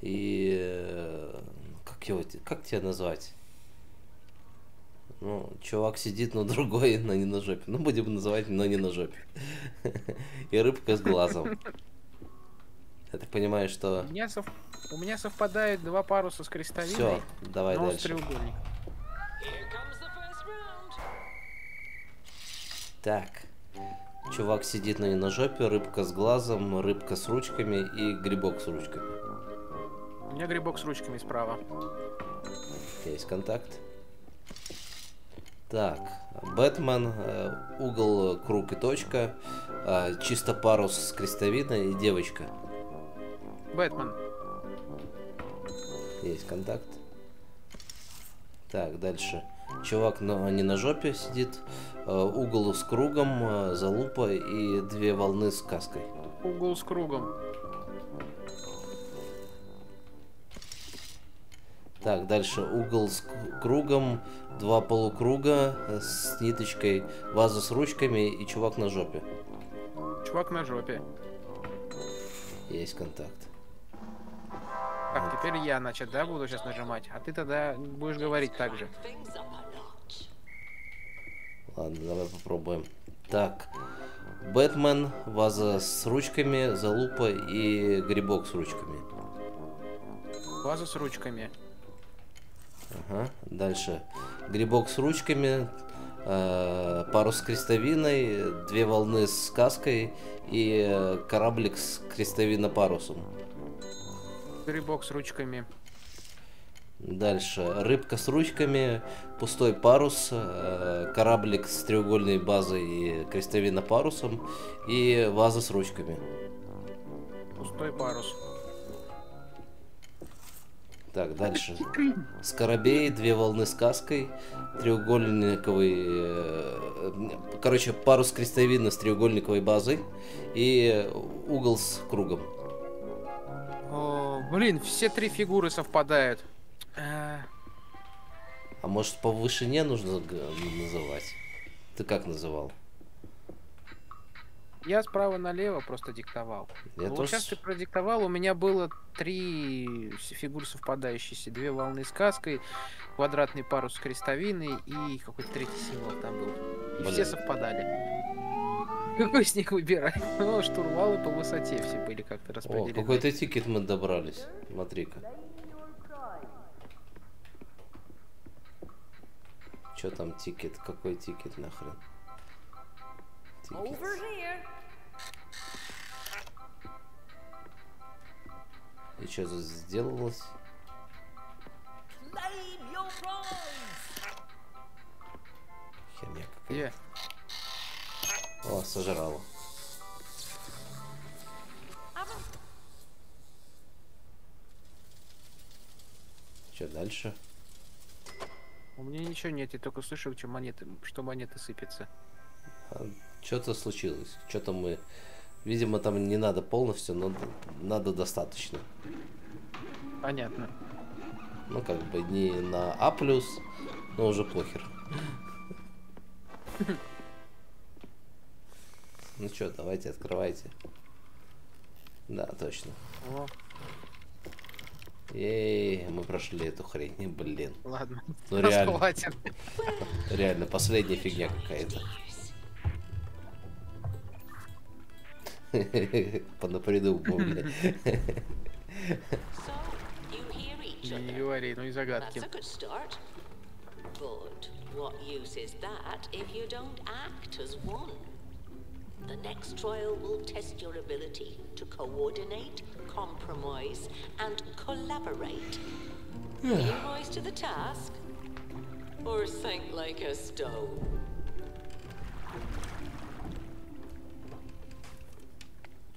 и как его, как тебя назвать? Ну, чувак сидит на другой, но не на жопе. Ну, будем называть, но не на жопе. И рыбка с глазом. Я так понимаю, что... У меня, сов... У меня совпадают два паруса с крестовиной. Все, давай но дальше. треугольник. Так. Чувак сидит на не на жопе, рыбка с глазом, рыбка с ручками и грибок с ручками. У меня грибок с ручками справа. Есть контакт. Так, Бэтмен, э, угол, круг и точка, э, чисто парус с крестовиной и девочка. Бэтмен. Есть контакт. Так, дальше. Чувак но не на жопе сидит, э, угол с кругом, залупа и две волны с каской. Угол с кругом. Так, дальше угол с кругом, два полукруга э, с ниточкой, ваза с ручками и чувак на жопе. Чувак на жопе. Есть контакт. Так, теперь я, значит, да, буду сейчас нажимать. А ты тогда будешь говорить так же. Ладно, давай попробуем. Так, Бэтмен, ваза с ручками, залупа и грибок с ручками. Ваза с ручками. Ага. Дальше. Грибок с ручками, э, парус с крестовиной, две волны с каской и э, кораблик с крестовино-парусом. Грибок с ручками. Дальше. Рыбка с ручками, пустой парус, э, кораблик с треугольной базой и крестовино-парусом и ваза с ручками. Пустой парус. Так, дальше. Скоробей, две волны с каской, треугольниковый... э, короче, парус крестовина с треугольниковой базой и угол с кругом. О, блин, все три фигуры совпадают. Э, А может по вышине нужно называть? Ты как называл? Я справа налево просто диктовал. Я вот тоже сейчас ты продиктовал, у меня было три фигуры совпадающиеся. Две волны с каской, квадратный парус с крестовиной и какой-то третий символ там был. И Блин. все совпадали. Какой с них выбирать? Ну, штурвалы по высоте все были как-то О, распределены. какой-то ticket мы добрались. Смотри-ка. Че там ticket? Какой ticket нахрен? Ticket. И что тут сделалось? Херня какая. Где? О, сожрала. Что дальше? У меня ничего нет, я только слышу, что монеты, что монеты сыпятся. Что-то случилось. Что-то мы... Видимо, там не надо полностью, но надо достаточно. Понятно. Ну, как бы не на А+, но уже похер. Ну что, давайте, открывайте. Да, точно. О, Ей, мы прошли эту хрень, блин. ладно. Ну реально, реально, последняя фигня какая-то. Понапридумывал, блядь. So, you hear each Не other. говори, ну и загадки. That's a good start. But what use is that if you don't act as one? The next trial will test your ability to coordinate, compromise, and collaborate. Will you rise to the task? Or think like a stone?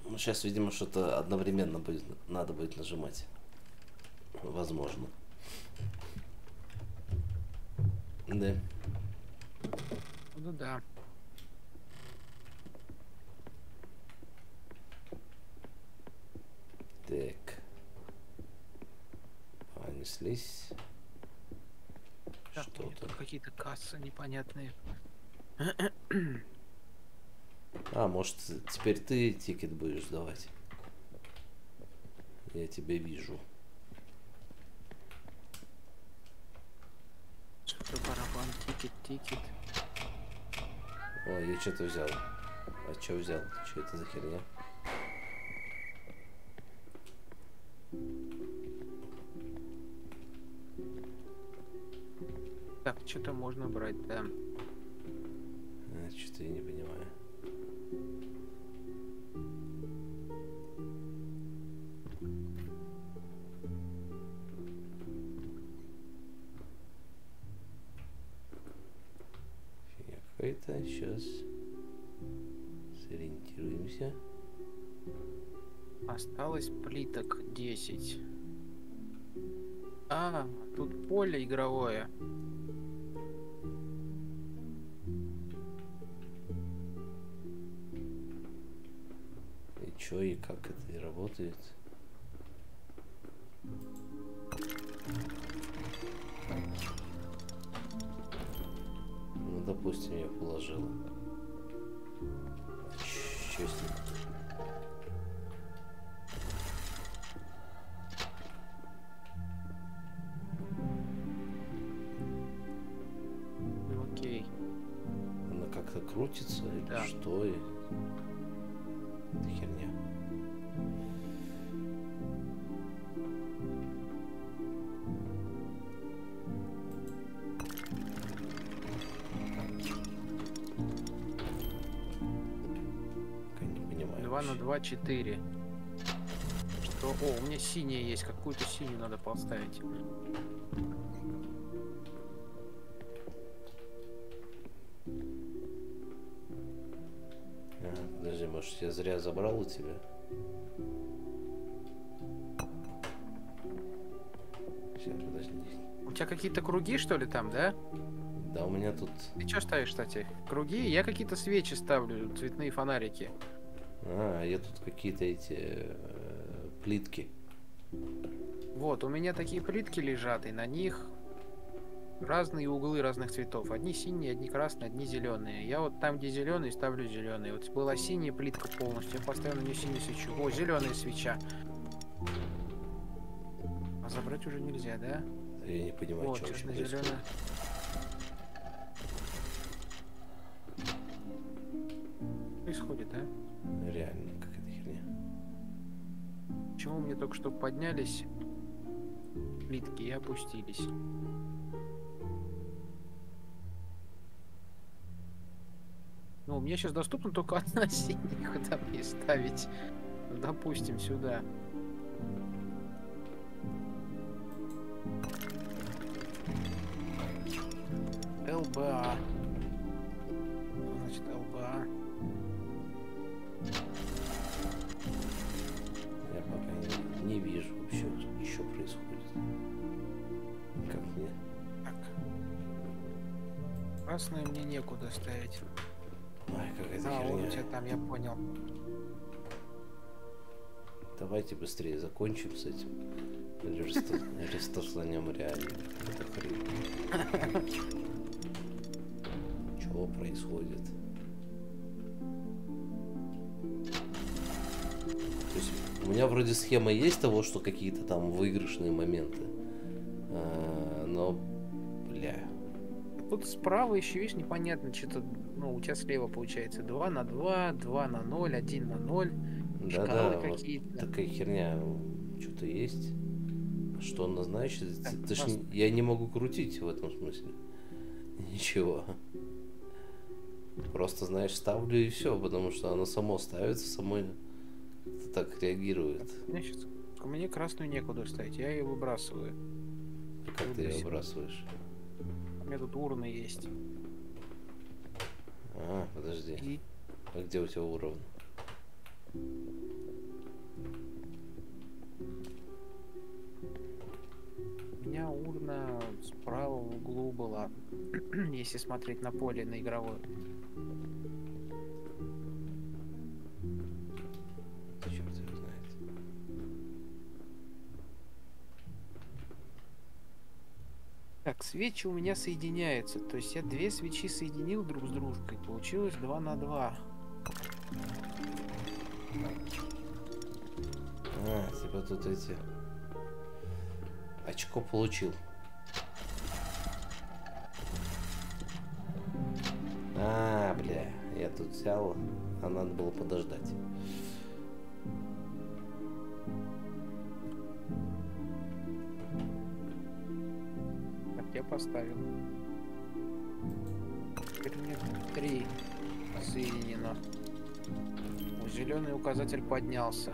Ну, сейчас, видимо, что-то одновременно будет, надо будет нажимать. Возможно. Да. Ну да. Так. Понеслись. Так, Что у меня тут? тут какие-то кассы непонятные. А, может, теперь ты ticket будешь давать? Я тебя вижу. Что барабан ticket. ticket, ticket. Ой, я что-то взял. А что взял? Что это за херня? Так, что-то можно брать, да. А, что-то я не понимаю. Какая-то. Сейчас сориентируемся. Осталось плиток 10. А, тут поле игровое. И чё, и как это и работает? Допустим, я положил. Чё 2 на вообще. 2, 4. Что? О, у меня синяя есть. Какую-то синюю надо поставить. А, подожди, может я зря забрал у тебя? Сейчас, подожди. У тебя какие-то круги, что ли, там, да? Да, у меня тут... Ты что ставишь, кстати? Круги? Я какие-то свечи ставлю, цветные фонарики. А, я тут какие-то эти э, плитки. Вот, у меня такие плитки лежат, и на них разные углы разных цветов. Одни синие, одни красные, одни зеленые. Я вот там, где зеленый, ставлю зеленый. Вот была синяя плитка полностью, я поставил на нее синюю свечу. О, зеленая свеча. А забрать уже нельзя, да? Я не понимаю, Вот, что вообще происходит. Происходит, да? Реально, какая-то херня. Почему мне только что поднялись плитки и опустились? Ну, у меня сейчас доступна только одна синяя, куда мне ставить. Ну, Допустим, сюда. ЛБА. Значит ЛБА? Красную мне некуда ставить. Ой, какая-то А, вот у херня. тебя там, я понял. Давайте быстрее закончим с этим. Рестасланем реально. Это хрень. Чего происходит? То есть у меня вроде схема есть того, что какие-то там выигрышные моменты. Тут справа еще, видишь, непонятно, что-то, ну, у тебя слева получается 2 на 2, 2 на 0, 1 на 0. да-да, Шкалы вот какие-то. такая херня что-то есть. Что она значит? Так, Ты ж не- я не могу крутить в этом смысле. Ничего. Просто, знаешь, ставлю и все, потому что оно само ставится, само так реагирует. У меня красную некуда ставить, я ее выбрасываю. Как ты ее выбрасываешь? У меня тут урны есть. А, подожди. И А где у тебя уровень? у меня урна справа в углу была, если смотреть на поле, на игровое. Так, свечи у меня соединяются. То есть я две свечи соединил друг с дружкой. Получилось 2 на 2. А, типа тут эти... Очко получил. А, бля, я тут взял, а надо было подождать. Поставил. Теперь мне три соединено. Зеленый указатель поднялся.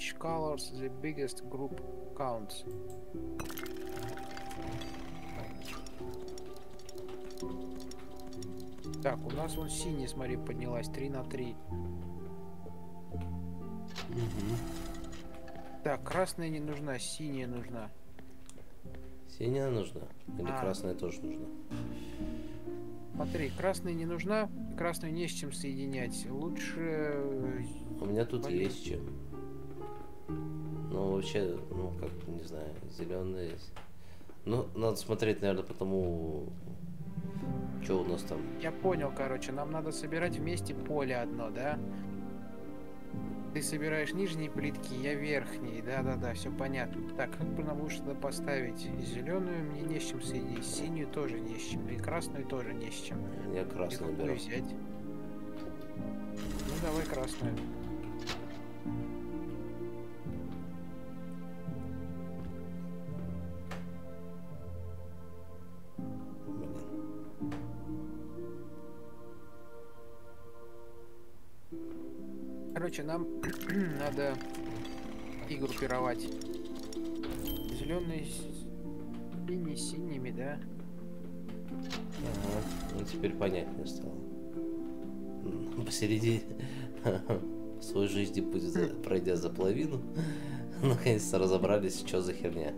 Each colors the biggest group counts. Так, у нас вон синий, смотри, поднялась 3 на 3. Мгм. Так, красная не нужна, синяя нужна. Синяя нужна? Или А. красная тоже нужна? Смотри, красная не нужна, красную не с чем соединять. Лучше... э, У меня тут Блин. есть чем. Ну, вообще, ну, как, не знаю, зеленые. Ну, надо смотреть, наверное, потому, что у нас там. Я понял, короче, нам надо собирать вместе поле одно, да? Ты собираешь нижние плитки, я верхние, да-да-да, все понятно. Так, как бы нам лучше поставить? Зеленую мне не с чем соединить, синюю тоже не с чем, и красную тоже не с чем. Я красную беру. взять? Ну, давай красную. Короче, нам надо и группировать. Зеленые синие синими, да? Ага, ну теперь понятнее стало. Посередине свой жизни будет пройдя за половину. Наконец-то разобрались, что за херня.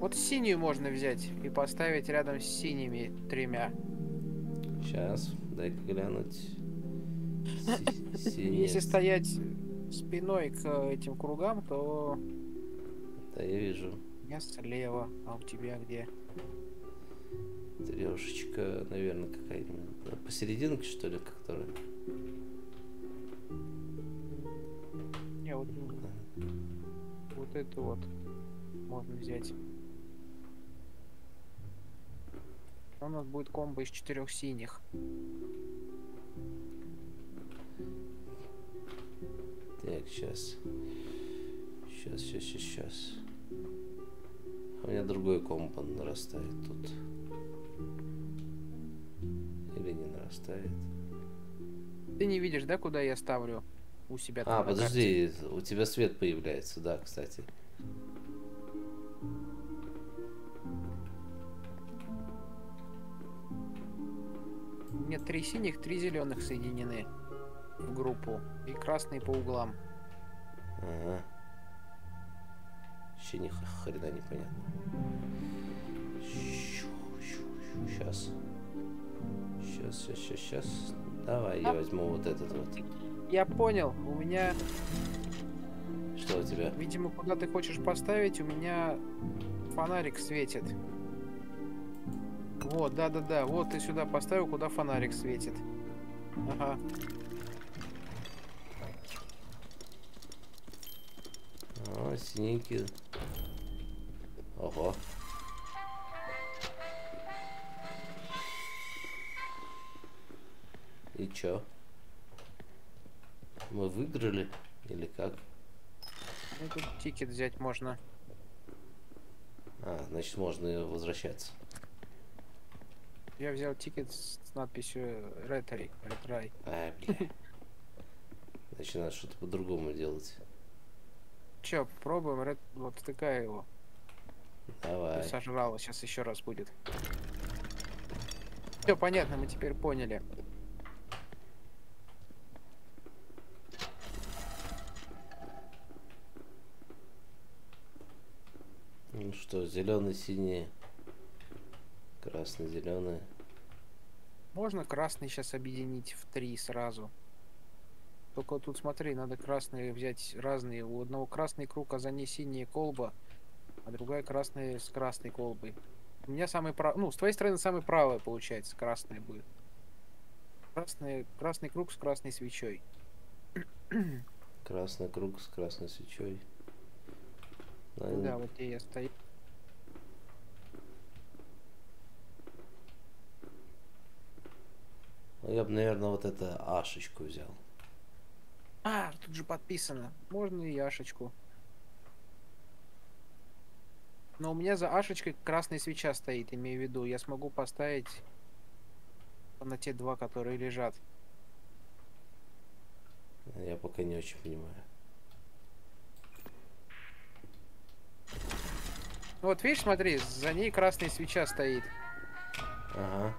Вот синюю можно взять и поставить рядом с синими тремя. Сейчас, дай-ка глянуть. Си- синяя. Если стоять спиной к этим кругам, то Да, я вижу. я слева, а у тебя где? Трешечка, наверное, какая-нибудь. Да, Посерединке, что ли, которая? Не, вот, вот эту вот можно взять. У нас будет комбо из четырех синих. Сейчас. Сейчас, сейчас, сейчас, сейчас. У меня другой комп нарастает тут. Или не нарастает. Ты не видишь, да, куда я ставлю у себя? А, на карте? подожди, у тебя свет появляется, да, кстати. У меня три синих, три зеленых соединены в группу. И красные по углам. Ага. Вообще ни хрена непонятно. Сейчас. Сейчас, сейчас, сейчас, сейчас. Давай, я А. возьму вот этот вот. Я понял, у меня, Что у тебя? видимо, куда ты хочешь поставить, у меня фонарик светит. Вот, да-да-да, вот ты сюда поставил, куда фонарик светит. Ага. О, синенький. Ого. И чё? Мы выиграли? Или как? Ну, тут тикет взять можно. А, значит, можно и возвращаться. Я взял тикет с надписью Ретри. Ретрай. А, бля. Значит, надо что-то по-другому делать. Че, пробуем, Ред... вот втыкай его. Давай. Сожрало, сейчас еще раз будет. Все понятно, мы теперь поняли. что, зеленый, синий, красный, зеленый. Можно красный сейчас объединить в три сразу. Только тут смотри, надо красные взять разные. У одного красный круг, а за ней синяя колба, а другая красная с красной колбой. У меня самый прав... Ну, с твоей стороны самый правый получается, красная будет. Красный, красный круг с красной свечой. Красный круг с красной свечой. Ну да, вот где я стою. Ну, я бы, наверное, вот это ашечку взял. А, тут же подписано. Можно и Яшечку. Но у меня за Ашечкой красная свеча стоит, имею в виду. Я смогу поставить на те два, которые лежат. Я пока не очень понимаю. Вот видишь, смотри, за ней красная свеча стоит. Ага.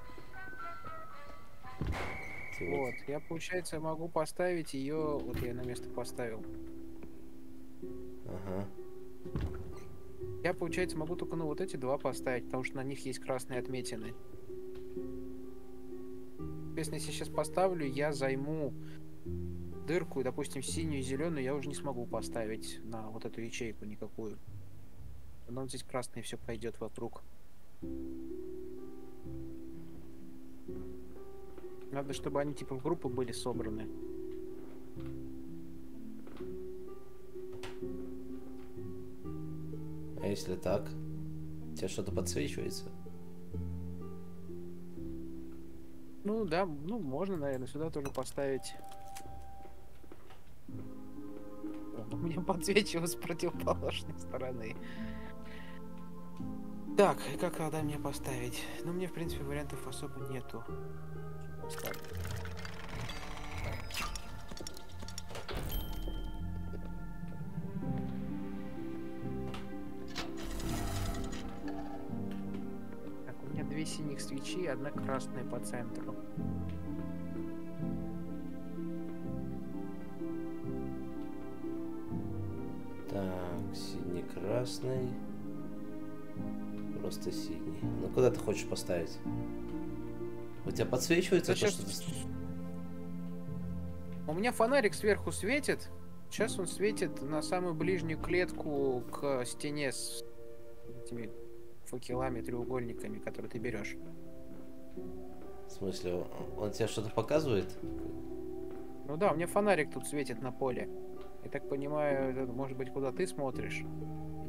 Вот, я, получается, могу поставить ее... Вот я на место поставил. Ага. Я, получается, могу только, ну, вот эти два поставить, потому что на них есть красные отметины. Соответственно, если сейчас поставлю, я займу дырку, и, допустим, синюю и зеленую я уже не смогу поставить на вот эту ячейку никакую. Но здесь красный все пойдет вокруг. Надо, чтобы они типа в группы были собраны. А если так? У тебя что-то подсвечивается? Ну да, ну можно, наверное, сюда тоже поставить. У меня подсвечивалось с противоположной стороны. Так, и как надо мне поставить? Ну, мне, в принципе, вариантов особо нету. Поставлю. Так, у меня две синих свечи и одна красная по центру. Так, синий-красный. Просто синий. Ну куда ты хочешь поставить? У тебя подсвечивается Да то, щас- что У меня фонарик сверху светит. Сейчас он светит на самую ближнюю клетку к стене с этими факелами, треугольниками, которые ты берешь. В смысле, он- тебе что-то показывает? Ну да, у меня фонарик тут светит на поле. Я так понимаю, это может быть куда ты смотришь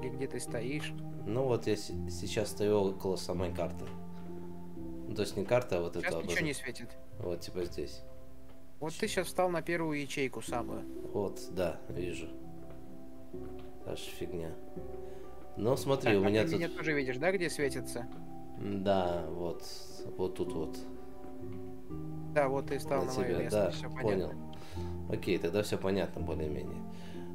или где ты стоишь. Ну вот я сейчас стою около самой карты. Ну, то есть не карта, а вот Сейчас это. ничего не светит. Вот типа здесь. Вот ты сейчас встал на первую ячейку самую. Вот, да, вижу. Аж фигня. Ну смотри, Так, у а меня ты тут. меня тоже видишь, да, где светится? Да, вот. Вот тут вот. Да, вот ты встал на на, тебя, место, да, все понял. понятно. Окей, тогда все понятно более-менее.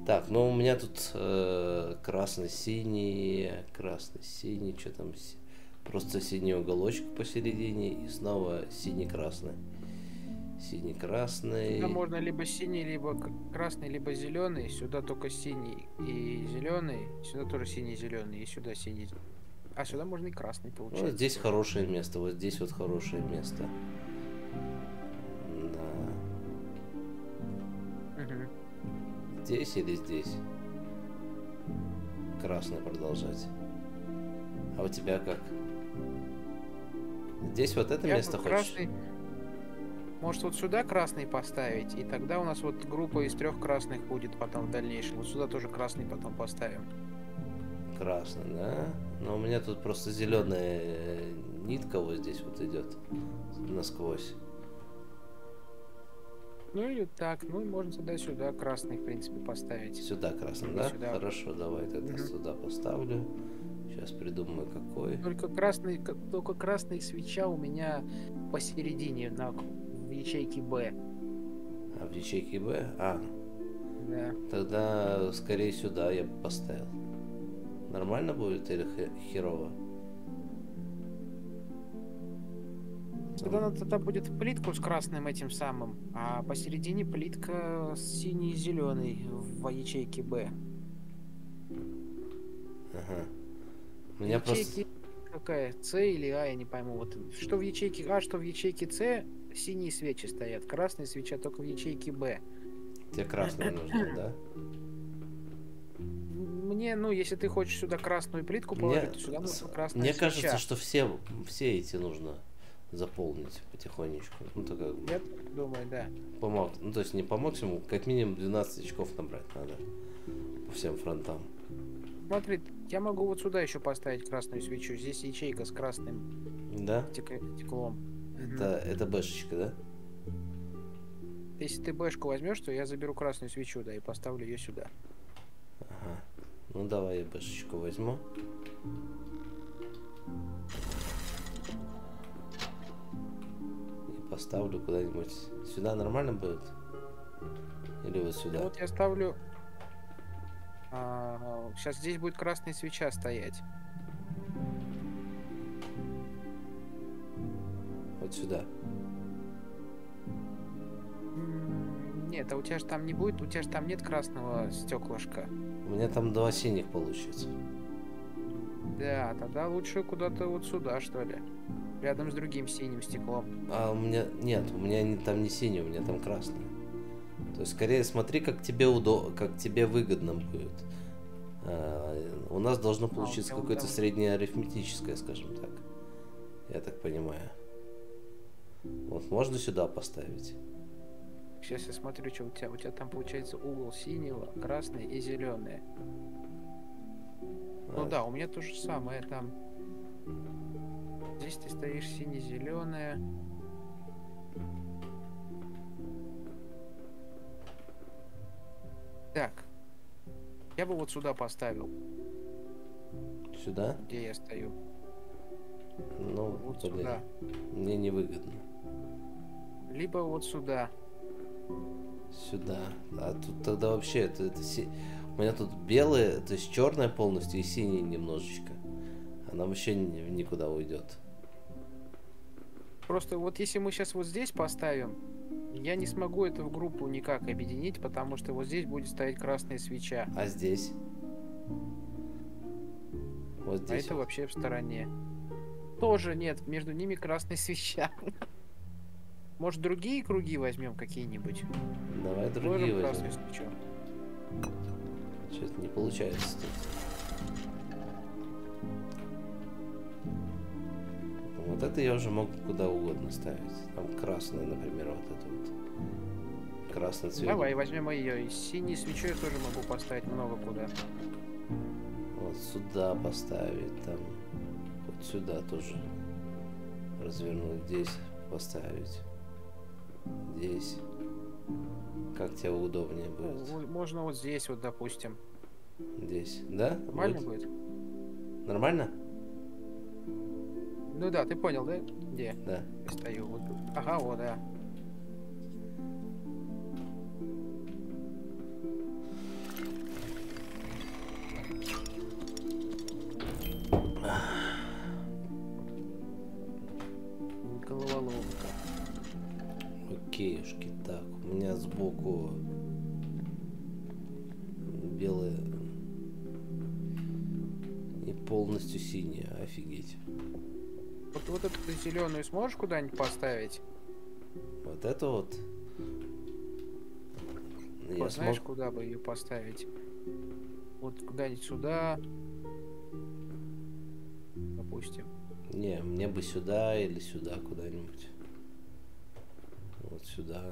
Так, ну у меня тут э, красный-синий, красный-синий, что там, си- просто синий уголочек посередине и снова синий-красный. Синий-красный. Сюда можно либо синий, либо красный, либо зеленый. Сюда только синий и зеленый. Сюда тоже синий и сюда синий. А сюда можно и красный получается. здесь хорошее место, вот здесь вот хорошее место. Да. Мгм. Здесь или здесь? Красный продолжать. А у тебя как? Здесь вот это Я место бы хочешь? красный. Может вот сюда красный поставить, и тогда у нас вот группа из трех красных будет потом в дальнейшем. Вот сюда тоже красный потом поставим. Красный, да? Но у меня тут просто зеленая нитка вот здесь вот идет насквозь. Ну или так, ну и можно тогда сюда красный, в принципе, поставить. Сюда красный, да? сюда. Хорошо, давай тогда Мгм. сюда поставлю. Сейчас придумаю какой. Только красный, только красная свеча у меня посередине, на, в ячейке Б. А в ячейке Б? А, Да. тогда скорее сюда я бы поставил. Нормально будет или хе- херово? Тогда надо тогда будет плитку с красным этим самым, а посередине плитка с синий и зеленый в ячейке Б. Ага. Меня просто... Ячейки какая? С или А, я не пойму. Вот что в ячейке А, что в ячейке С, синие свечи стоят. Красные свеча только в ячейке Б. Тебе красная нужна, да? Мне, ну, если ты хочешь сюда красную плитку Мне, положить, то сюда нужна красная мне свеча. кажется, что все, все эти нужно заполнить потихонечку. Ну, то как Я так думаю, да. по мак- Ну, то есть не по максимуму, как минимум 12 очков набрать надо. По всем фронтам. Смотри, я могу вот сюда еще поставить красную свечу. Здесь ячейка с красным Да? стек- стеклом. Мгм. Это, это бэшечка, да? Если ты бэшку возьмешь, то я заберу красную свечу, да, и поставлю ее сюда. Ага. Ну давай я бэшечку возьму. И поставлю куда-нибудь. Сюда нормально будет? Или вот сюда? Вот я ставлю... сейчас здесь будет красная свеча стоять. Вот сюда. Нет, а у тебя же там не будет, у тебя же там нет красного стеклышка. У меня там два синих получится. Да, тогда лучше куда-то вот сюда, что ли. Рядом с другим синим стеклом. А у меня нет, у меня не, там не синий, у меня там красный. То есть скорее смотри, как тебе удо, как тебе выгодно будет. А, у нас должно получиться тебя какое-то среднее арифметическое, скажем так. Я так понимаю. Вот можно сюда поставить. Сейчас я смотрю, что у тебя. У тебя там получается угол синего, красный и зеленый. Ну А, да, у меня то же самое там. Здесь ты стоишь сине-зеленое. Так. Я бы вот сюда поставил, Сюда? где я стою. Ну, Вот блин, сюда. мне невыгодно. Либо вот сюда. Сюда. А тут тогда вообще это, это си- у меня тут белые, то есть черная полностью и синий немножечко. Она вообще ни- никуда уйдет. Просто вот если мы сейчас вот здесь поставим, я не смогу это в группу никак объединить, потому что вот здесь будет стоять красная свеча. А здесь? Вот А здесь. это вот. вообще в стороне. Тоже нет, между ними красная свеча. Может, другие круги возьмем какие-нибудь? Давай другие Положим возьмем. Что-то не получается тут. Вот это я уже могу куда угодно ставить. Там красное, например, вот это вот. Красный цвет. Давай возьмем ее. И синей свечой я тоже могу поставить много куда. Вот сюда поставить, там, вот сюда тоже развернуть, здесь поставить, здесь. Как тебе удобнее будет? можно вот здесь вот, допустим. Здесь, да? Нормально Вот. будет? Нормально? Ну да, ты понял, да? Где Да. я стою? Вот тут. Ага, вот, да. Головоломка. Окейушки, так, у меня сбоку белые и полностью синие, офигеть. Вот, вот эту зеленую сможешь куда-нибудь поставить? Вот это вот. Я Вот знаешь, смог- куда бы ее поставить? Вот куда-нибудь сюда. Допустим. Не, мне бы сюда или сюда куда-нибудь. Вот сюда.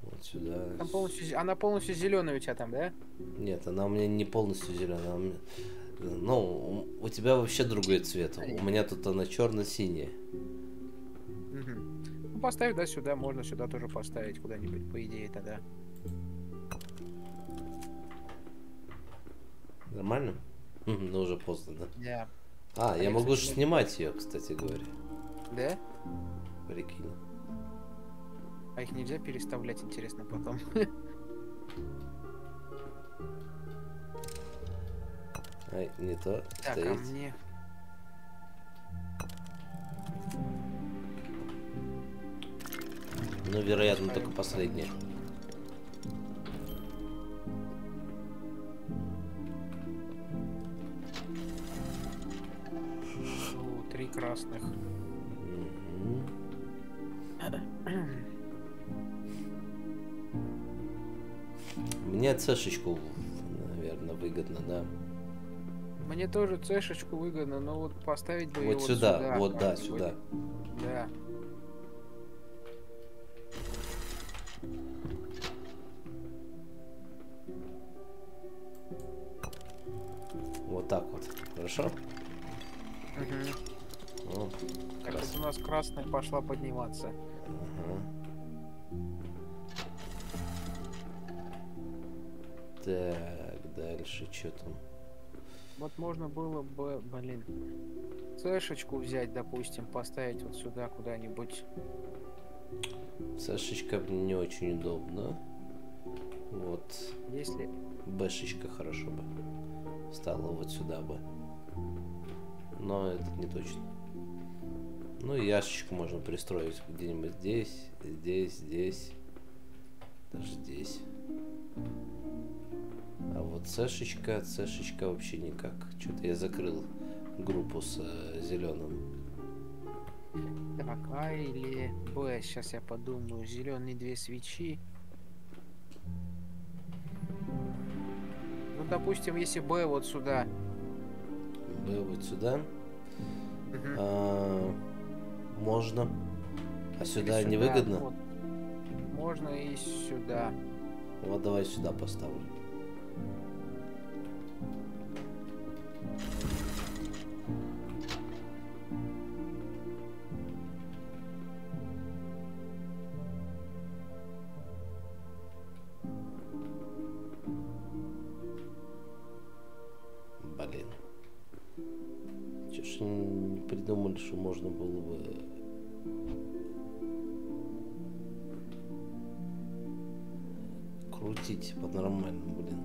Вот сюда. Там полностью, она полностью зеленая у тебя там, да? Нет, она у меня не полностью зеленая. Ну, у тебя вообще другой цвет. У меня тут она черно-синяя. Ну, поставь, да, сюда, можно сюда тоже поставить куда-нибудь, по идее, тогда. Нормально? Мгм, Ну, уже поздно, да? Да. А, А я могу же снимать ее, кстати говоря. Да? Прикинь. А их нельзя переставлять, интересно, потом. Ай, не то. Так, а стоит. мне... Ну, вероятно, только последняя. красных. Мгм. Мне цешечку, наверное, выгодно, да. Мне тоже цешечку выгодно, но вот поставить бы Вот его сюда, вот, да, сюда. Да. Вот так вот. Хорошо? Мгм. Ну, Так крас- вот у нас красная пошла подниматься. Ага. Так, дальше что там? Вот можно было бы, блин, цешечку взять, допустим, поставить вот сюда куда-нибудь. Сашечка мне не очень удобно. Вот. Если... Бэшечка хорошо бы. Стала вот сюда бы. Но это не точно. Ну и яшечку можно пристроить где-нибудь здесь, здесь, здесь. Даже здесь. Цешечка, цешечка вообще никак. Что-то я закрыл группу с зеленым. Так, А или Б, сейчас я подумаю. Зеленые две свечи. Ну, допустим, если Б вот сюда. Б вот сюда. Мгм. А, можно. А сюда сюда, невыгодно? вот. Можно и сюда. Вот давай сюда поставлю. Что можно было бы крутить по-нормальному, блин.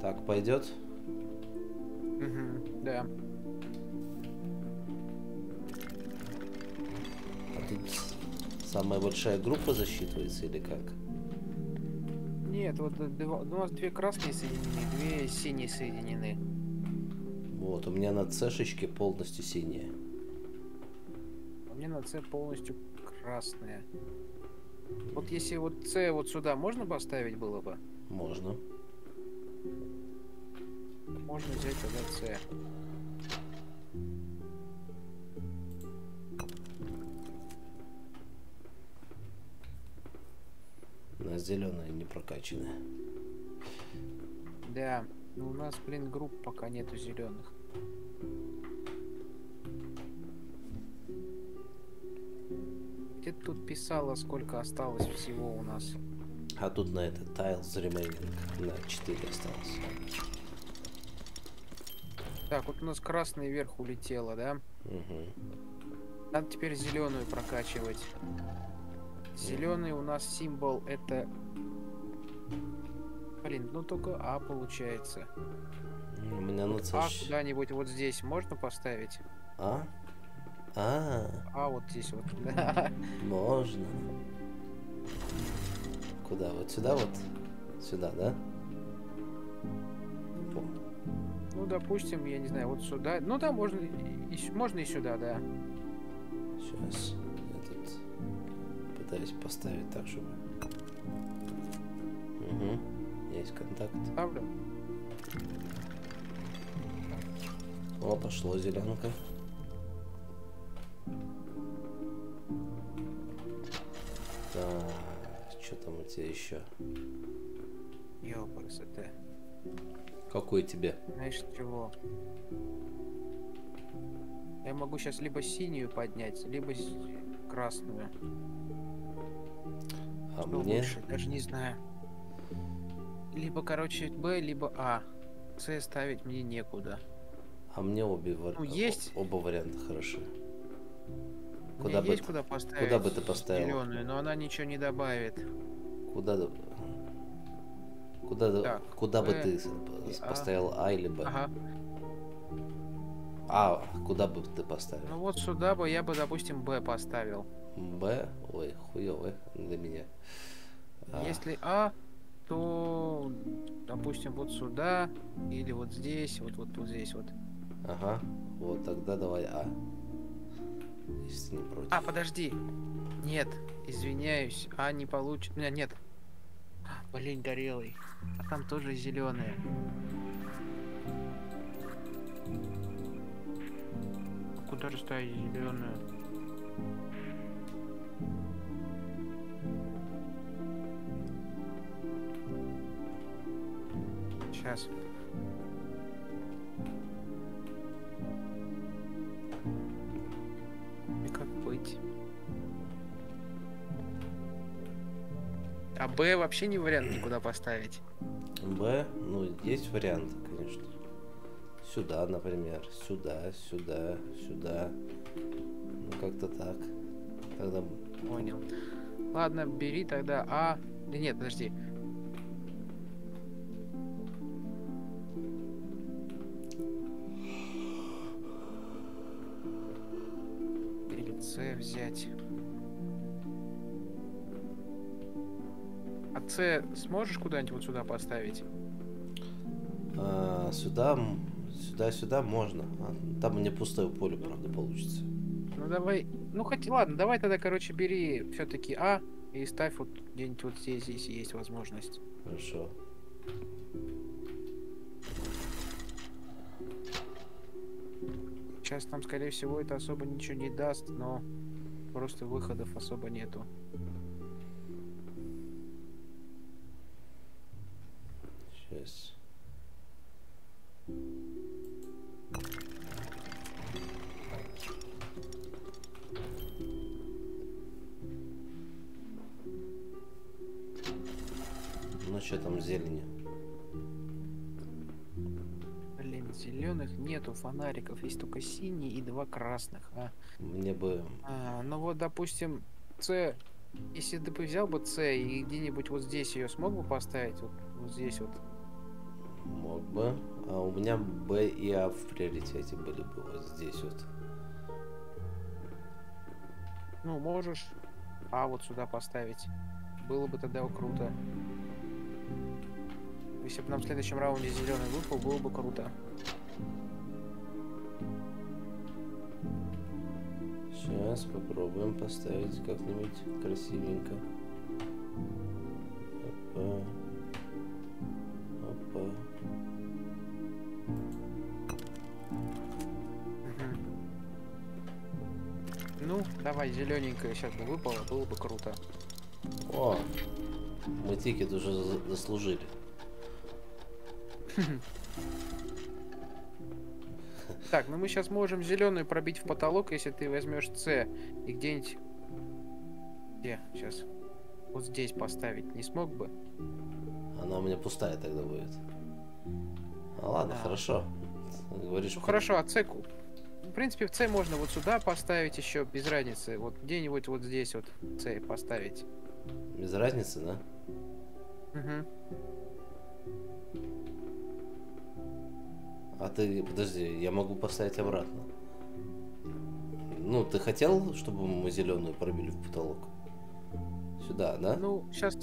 Так, пойдет? Мгм, Да. А тут самая большая группа засчитывается или как? Нет, вот у нас две красные соединены, две синие соединены. Вот, у меня на цешечке полностью синяя. А мне на С полностью красная. Вот если вот С вот сюда можно поставить было бы? Можно. Можно взять тогда С. На зеленая не прокачанная. Да. Но у нас, блин, групп пока нету зеленых. Где тут писала, сколько осталось всего у нас? А тут на этот tiles remaining на 4 осталось. Так, вот у нас красный вверх улетело, да? Угу. Надо теперь зеленую прокачивать. Зеленый у нас символ это... Блин, ну только А получается. У меня на А куда-нибудь вот здесь можно поставить? А? А, А вот здесь вот. Можно. Куда? Вот сюда вот? Сюда, да? Ну, допустим, я не знаю, вот сюда. Ну да, можно и, можно и сюда, да. Сейчас я тут пытаюсь поставить так, чтобы... Угу. Есть контакт. Ставлю. О, пошло зеленка. Так, что там у тебя еще? Ёпрст, Какой тебе? Знаешь чего? Я могу сейчас либо синюю поднять, либо красную. А Что мне? лучше? Даже не знаю. Либо, короче, Б, либо А. С ставить мне некуда. А мне обе вар- Ну, есть. оба варианта хороши. Куда бы есть ты- куда поставить куда бы ты поставил? зеленую, но она ничего не добавит. Куда да- Куда, да- Так, куда бы Б ты с- и А. поставил А или Б? Ага. А, куда бы ты поставил? Ну вот сюда бы я бы, допустим, Б поставил. Б? Ой, хуёвый для меня. А, Если А, то, допустим, вот сюда или вот здесь, вот вот вот здесь вот. Ага. Вот тогда давай А. Если не против. А, подожди. Нет, извиняюсь. А не получится. Нет, нет. Блин, горелый. А там тоже зеленые. Куда же ставить зеленую? Сейчас. Быть? А Б вообще не вариант никуда поставить. Б, ну, есть варианты, конечно. Сюда, например. Сюда, сюда, сюда. Ну, как-то так. Тогда Понял. Ладно, бери тогда А. Да нет, подожди. С взять. А С сможешь куда-нибудь вот сюда поставить? а, сюда, сюда, сюда можно. А, там мне пустое поле, правда, получится. Ну давай. Ну хоть ладно, давай тогда, короче, бери все-таки А и ставь вот где-нибудь вот здесь, если есть возможность. Хорошо. Сейчас там, скорее всего, это особо ничего не даст, но просто выходов особо нету. Сейчас. Ну что там зелени? Зеленых нету фонариков, есть только синий и два красных. А, Мне бы... А, ну вот, допустим, С. Если ты бы взял бы С и где-нибудь вот здесь ее смог бы поставить, вот, вот здесь вот. Мог бы. А у меня Б и А в приоритете были бы вот здесь вот. Ну, можешь А вот сюда поставить. Было бы тогда круто. Если бы нам в следующем раунде зеленый выпал, было бы круто. Сейчас попробуем поставить как-нибудь красивенько. Опа. Опа. Ну, давай, зелененькое сейчас бы выпало, было бы круто. О! Мы тикет уже за- заслужили. Так, ну мы сейчас можем зеленую пробить в потолок, если ты возьмешь С и где-нибудь... Где? Сейчас. Вот здесь поставить. Не смог бы? Она у меня пустая тогда будет. А ладно, Да. хорошо. Говоришь, Ну хорошо, а С... В принципе, в С можно вот сюда поставить еще, без разницы. Вот где-нибудь вот здесь вот С поставить. без разницы, да? Угу. Ты, подожди, я могу поставить обратно. Ну, ты хотел, чтобы мы зеленую пробили в потолок? Сюда, да? Ну, сейчас...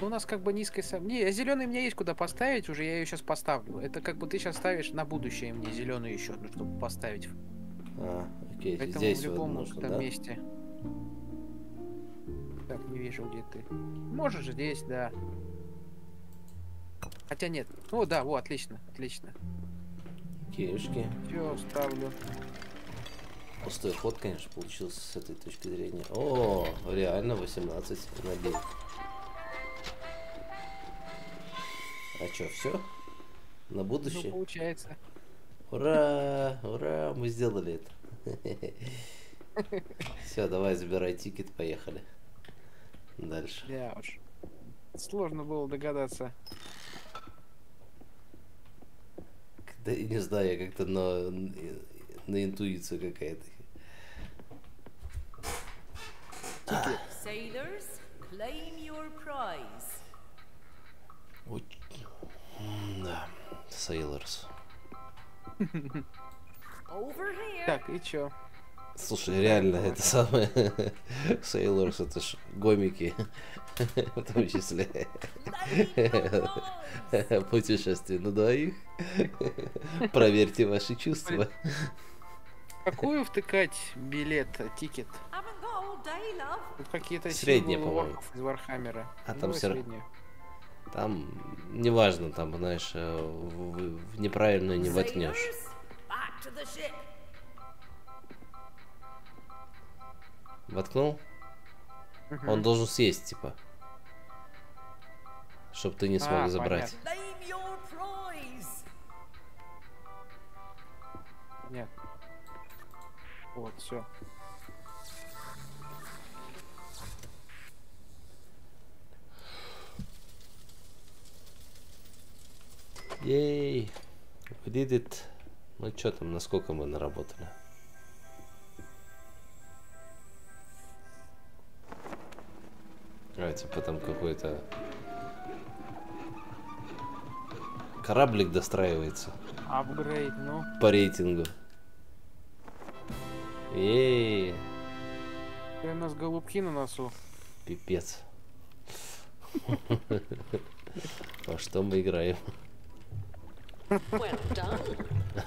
У нас как бы сом... Не, зеленый мне есть куда поставить, уже я ее сейчас поставлю. Это как бы ты сейчас ставишь на будущее мне зеленую еще одну, чтобы поставить. А, окей, Поэтому здесь в вот любом нужно, там да? месте. Так, не вижу, где ты. Можешь здесь, да. Хотя нет. О, да, вот, отлично, отлично. Киевшки. Все, ставлю. Пустой ход, конечно, получился с этой точки зрения. О, реально 18 на 9. А что, все? На Ну, будущее? получается. Ура! Ура! Мы сделали это. Все, давай забирай тикет, поехали. Дальше. Да уж. Сложно было догадаться. Да не знаю, я как-то на, на интуицию какая-то. Sailors, claim your prize. М, Да, Sailors. Over here. Так, и чё? Слушай, реально, это самое... Sailors, это ж гомики. В том числе. Путешествие на двоих. Проверьте ваши чувства. Какую втыкать билет, ticket? Какие-то символы по-моему. из Warhammer'а. А там ра- среднее. Там, неважно, там, знаешь, э, в, в неправильную не воткнешь. Воткнул? Мгм. Он должен съесть, типа. Чтоб ты не смог А, забрать. Нет. Вот, все. Ей! We did it. Ну что там, насколько мы наработали? А, типа там какой-то... Кораблик достраивается Апгрейд, ну. по рейтингу. Ей! И у нас голубки на носу. Пипец. Во что мы играем?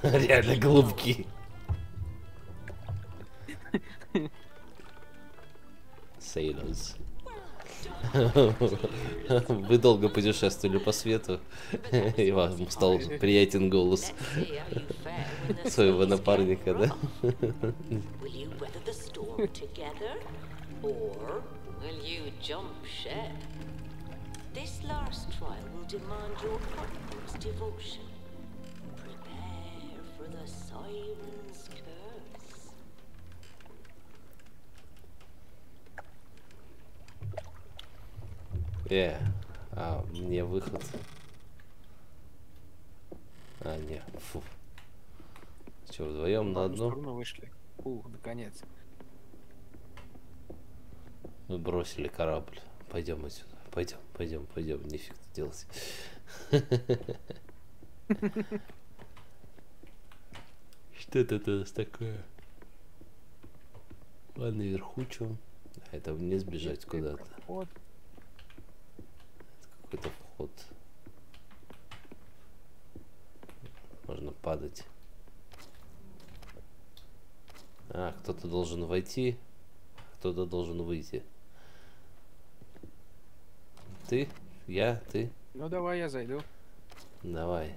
Реально голубки. Sailors. Вы долго путешествовали по свету, и вам стал приятен голос своего напарника, да? devotion. Prepare for the siren's Э, а мне выход. А, не, фу. Че, вдвоем на одну сторону вышли. Ух, наконец. Мы бросили корабль. Пойдем отсюда. Пойдем, пойдем, пойдем. Нифиг тут делать. Что это такое? А наверху что? А это вниз бежать куда-то. Какой-то вход. Можно падать. А, кто-то должен войти, кто-то должен выйти. Ты? Я? Ты? Ну давай я зайду. Давай.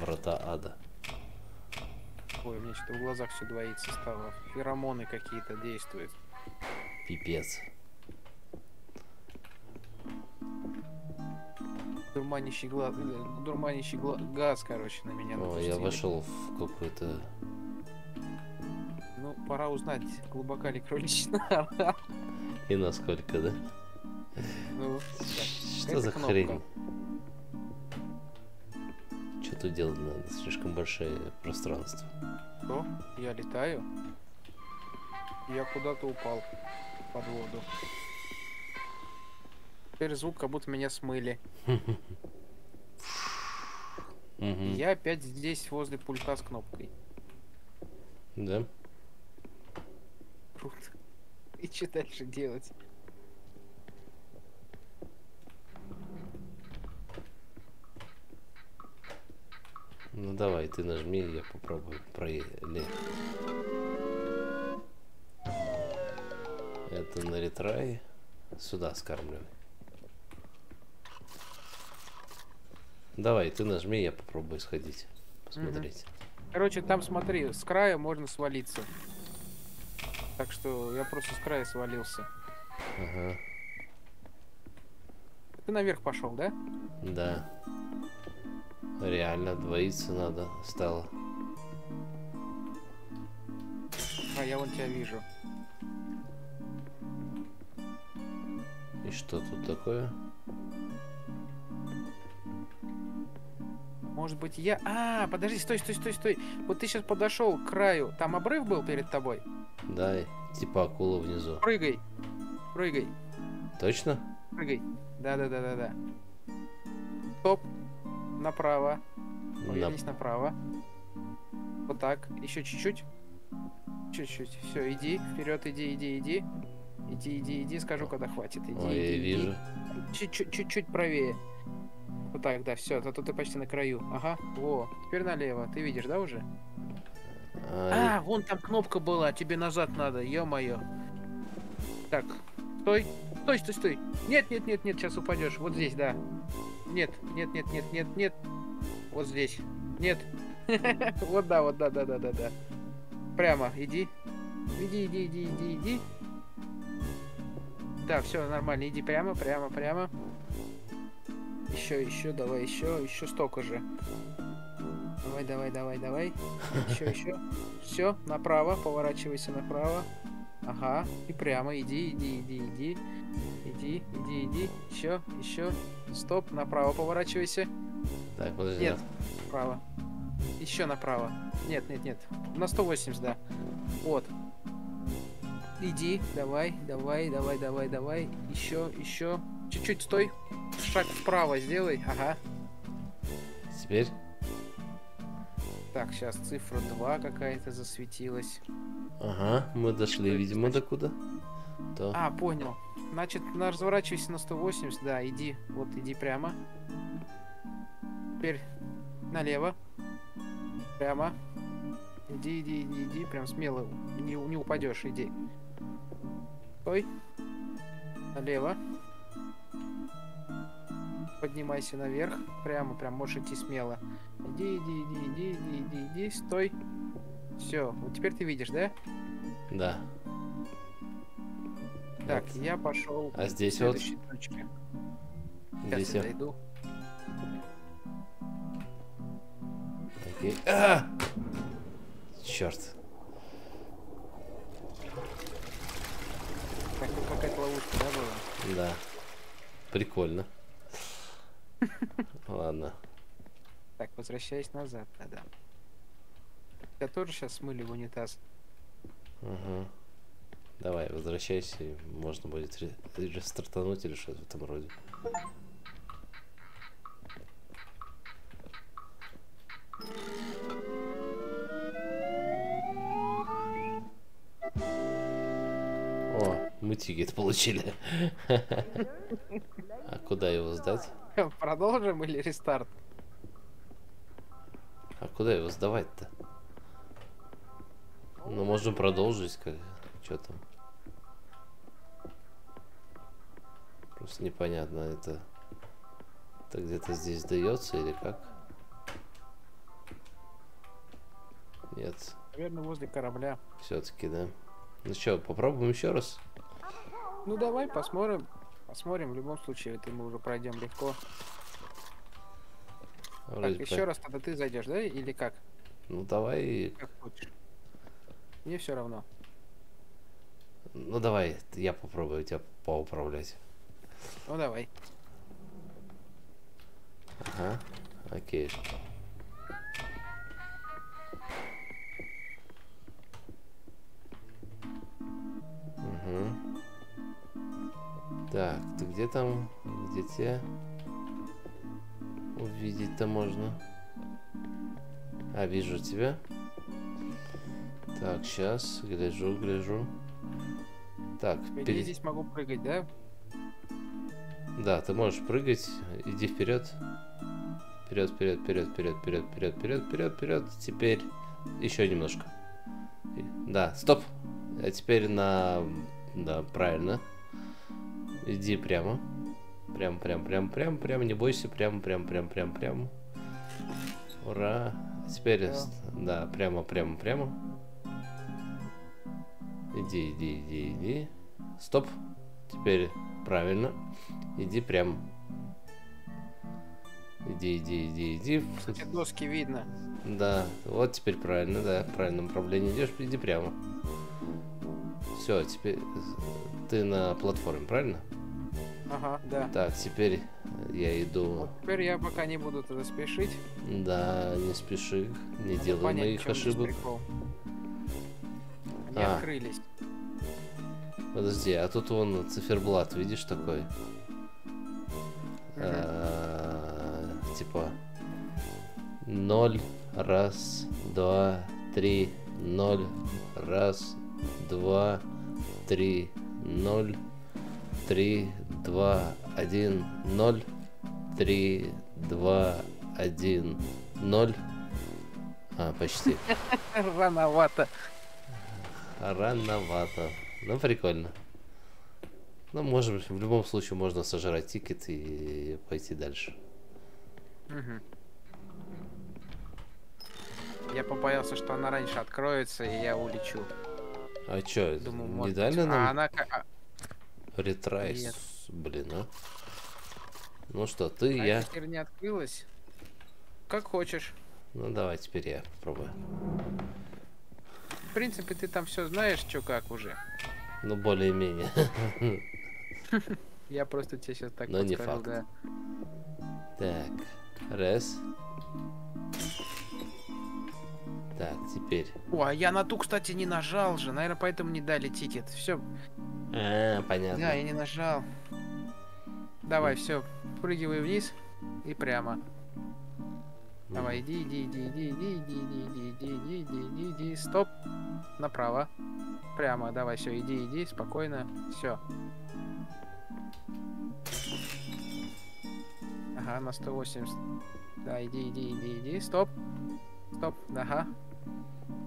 Врата ада. Ой, мне что-то в глазах все двоится стало. Феромоны какие-то действуют. Пипец. Дурманящий, гла... Дурманящий гла- газ, короче, на меня О, напустили. я вошел в какой-то... Ну, пора узнать, глубока ли кроличья нора. И насколько, да? Ну, Что за кнопка. хрень? Что тут делать надо? Слишком большое пространство. что? Я летаю. Я куда-то упал под воду. Теперь звук, как будто меня смыли. Я опять здесь, возле пульта с кнопкой. Да? Круто. И что дальше делать? Ну давай, ты нажми, я попробую проехать. Это на ретрай. Сюда скармливай. Давай, ты нажми, я попробую сходить. Посмотреть. Короче, там смотри, с края можно свалиться. Так что я просто с края свалился. Ага. Ты наверх пошел, да? Да. Реально, двоиться надо стало. А я вон тебя вижу. И что тут такое? Может быть я... А, подожди, стой, стой, стой, стой. Вот ты сейчас подошел к краю. Там обрыв был перед тобой. Да, типа акула внизу. Прыгай. Прыгай. Точно? Прыгай. Да-да-да-да-да. Стоп. Направо. На- Повернись направо. Вот так. Еще чуть-чуть. Чуть-чуть. Все, иди, вперед, иди, иди, иди. Иди, иди, иди, скажу, когда хватит. Иди, Ой, иди, я иди. вижу. Чуть-чуть правее. Вот так, да, все, а то ты почти на краю. Ага, во, теперь налево. Ты видишь, да, уже? А, А, вон там кнопка была, тебе назад надо, ё-моё. Так, стой, стой, стой, стой. Нет, нет, нет, нет, сейчас упадешь. Вот здесь, да. Нет, нет, нет, нет, нет, нет. Вот здесь. Нет. Вот да, вот да, да, да, да, да. Прямо, иди. Иди, иди, иди, иди, иди. Да, все нормально, иди прямо, прямо, прямо. Еще, еще, давай, еще, еще столько же. Давай, давай, давай, давай. Еще, еще. Все, направо, поворачивайся направо. Ага, и прямо, иди, иди, иди, иди. Иди, иди, иди. Еще, еще. Стоп, направо поворачивайся. так, подожди. Нет, направо. Еще направо. Нет, нет, нет. На 180, да. Вот. Иди, давай, давай, давай, давай, давай. Еще, еще. Чуть-чуть стой. Шаг вправо сделай. Ага. Теперь? Так, сейчас цифра 2 какая-то засветилась. Ага, мы дошли, это видимо, до куда? То. А, понял. Значит, на разворачивайся на 180, да, иди. Вот, иди прямо. Теперь налево. Прямо. Иди, иди, иди, иди, прям смело. Не, не упадешь, иди. Стой. Налево. Поднимайся наверх. Прямо, прям можешь идти смело. Иди, иди, иди, иди, иди, иди, иди, стой. Все, вот теперь ты видишь, да? Да. Так, Вот. я пошел А здесь вот, точке. здесь Сейчас я дойду. Окей. А! Черт. Так, какая-то ловушка, да, была? Да. Прикольно. Ладно. Так, возвращаясь назад тогда. Я тоже сейчас смыли в унитаз. Ага. Давай, возвращайся, и можно будет ре- рестартануть или что-то в этом роде. О, мы тикет получили. А куда его сдать? Продолжим или рестарт? А куда его сдавать-то? Ну, можем продолжить, как... Что там? Просто непонятно, это... Это где-то здесь дается или как? Нет, Наверное, возле корабля. все-таки, да. Ну что, попробуем еще раз? Ну давай посмотрим. Посмотрим, в любом случае, это мы уже пройдем легко. Вроде так, еще раз тогда ты зайдешь, да? Или как? Ну давай, Как хочешь. Мне все равно. ну давай, я попробую тебя поуправлять. Ну давай. Ага, окей. Угу. Так, ты где там? Где тебя увидеть-то можно? А, вижу тебя. Так, сейчас, гляжу, гляжу. Так, По идее, перед- здесь могу прыгать, да? да, ты можешь прыгать. Иди вперед. Вперед, вперед, вперед, вперед, вперед, вперед, вперед, вперед, вперед. Теперь еще немножко. Да, стоп. А теперь на... Да, правильно. Иди прямо. Прям, прям, прям, прям, прям, не бойся, прям, прям, прям, прям, прям. Ура. Теперь, Да. прямо, прямо, прямо. Иди, иди, иди, иди. Стоп. Теперь правильно. Иди прям. Иди, иди, иди, иди. Эти доски видно. Да, вот теперь правильно, да, в правильном направлении идешь, иди прямо. Все, теперь ты на платформе, правильно? Ага, да. Так, теперь я иду. Вот теперь я пока не буду туда спешить. Да, не спеши, не Надо делай понять, моих ошибок. Они А. открылись. Подожди, а тут вон циферблат, видишь такой? А, Типа 0, раз, два, три, 0, Раз, два, три, ноль. Три, два, один, ноль. Три, два, один, ноль. А, почти. Рановато. Рановато. Ну, прикольно. Ну, можем, в любом случае можно сожрать ticket и пойти дальше. Мгм. Я побоялся, что она раньше откроется, и я улечу. А чё, Думаю, не может дали нам А она а- retries? Нет. Блин, а? Ну что, ты, а я. херня не открылась. Как хочешь. Ну давай, теперь я попробую. В принципе, ты там все знаешь, что как уже. Ну, более-менее. Я просто тебе сейчас так Но не факт. да. Так, раз. Так, теперь. О, а я на ту, кстати, не нажал же. Наверное, поэтому не дали тикет. Все. А, понятно. Да, я не нажал. Давай, все. Прыгивай вниз и прямо. Давай, иди, иди, иди, иди, иди, иди, иди, иди, иди, иди, иди, иди, стоп. Направо. Прямо, давай, все, иди, иди, спокойно. Все. Ага, на 180. Да, иди, иди, иди, иди, стоп. Стоп, ага.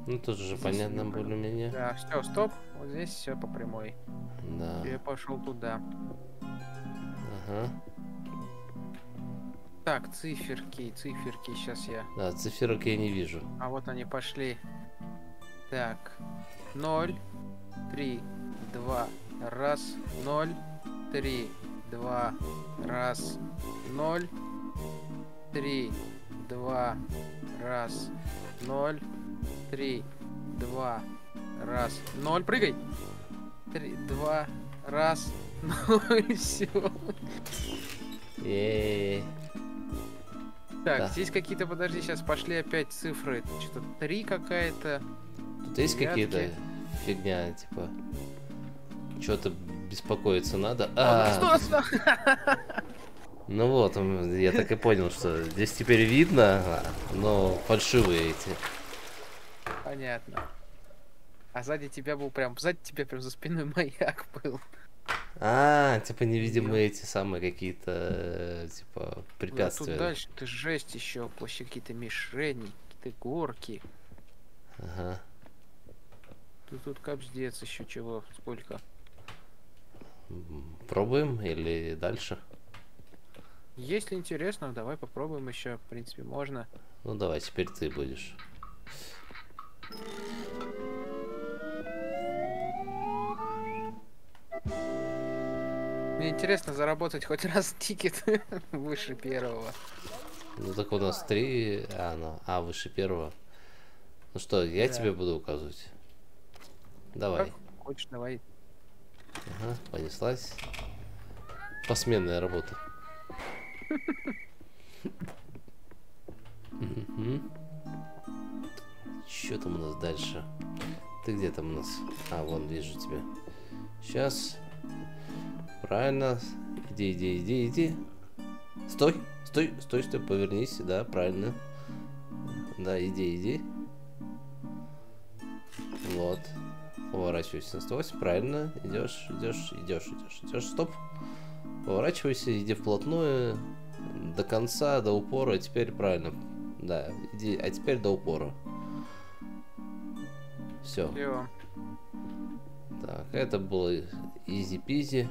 Ну, тут же Здесь понятно более-менее. Да, все, стоп. Вот здесь все по прямой. Да. Я пошел туда. Ага. Так, циферки, циферки, сейчас я. Да, циферок я не вижу. А вот они пошли. Так. 0, 3, 2, раз, 0, 3, 2, раз, 0, 3, 2, раз, 0, 3, 2, раз, 0, прыгай! 3, 2, раз, 0, все. Е-е-е. Так, Да. здесь какие-то, подожди, сейчас пошли опять цифры. Что-то 3 какая-то. Тут есть какие-то фигня, типа. Что-то беспокоиться надо. А, А, что? ну вот, я так и понял, что здесь теперь видно, но фальшивые эти. Понятно. А сзади тебя был прям, сзади тебя прям за спиной маяк был. А, типа невидимые эти самые какие-то, э, типа, Да, тут препятствия. дальше ты жесть еще, вообще какие-то мишени, какие-то горки. Ага. Тут, тут капздец еще чего, сколько. Пробуем или дальше? Если интересно, давай попробуем еще, в принципе, можно. Ну давай, теперь ты будешь. Мне интересно заработать хоть раз тикет выше первого. Ну так у нас три, а, ну, а выше первого. Ну что, я Да. тебе буду указывать. Давай. Как хочешь, давай. Ага, понеслась. Посменная работа. Что там у нас дальше? Ты где там у нас? А, вон вижу тебя. Сейчас. Правильно. Иди, иди, иди, иди. Стой, стой, стой, стой, повернись, да, правильно. Да, иди, иди. Вот. Поворачивайся на 108, правильно. Идешь, идешь, идешь, идешь, идешь. Стоп. Поворачивайся, иди вплотную. До конца, до упора. Теперь правильно. Да, иди. А теперь до упора. Все. Всё. Так, это было изи-пизи.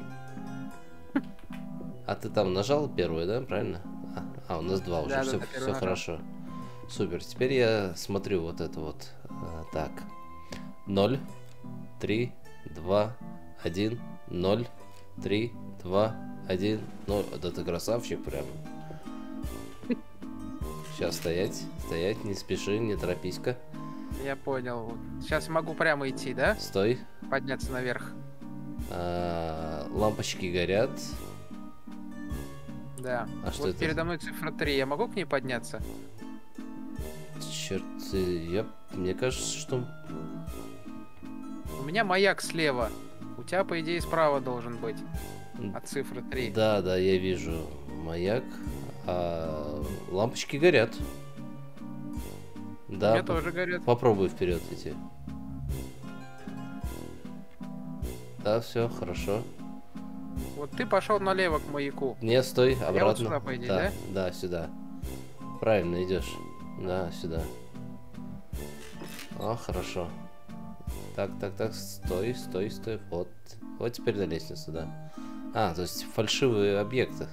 А ты там нажал первую, да, правильно? А, а, у нас два уже, Да, все, да, все хорошо. Супер, теперь я смотрю вот это вот. А, так, 0, 3, 2, 1, 0, 3, 2, 1, 0. Да ты красавчик прям. Сейчас стоять, стоять, не спеши, не торопись-ка. Я понял. Сейчас могу прямо идти, да? Стой. Подняться наверх. А, лампочки горят. Да. А что вот это? передо мной цифра 3. Я могу к ней подняться? Черт, я, мне кажется, что... У меня маяк слева. У тебя, по идее, справа должен быть. От цифры 3. Да, да, я вижу маяк, а лампочки горят. У Да, меня по- тоже горят. попробуй вперед идти. Да, все, хорошо. Вот ты пошел налево к маяку. Не, стой, вот обратно. сюда, по идее, да? Да, сюда. Правильно идешь. Да, сюда. О, хорошо. Так, так, так, стой, стой, стой. Вот. Вот теперь на лестницу, да. А, то есть фальшивые объекты.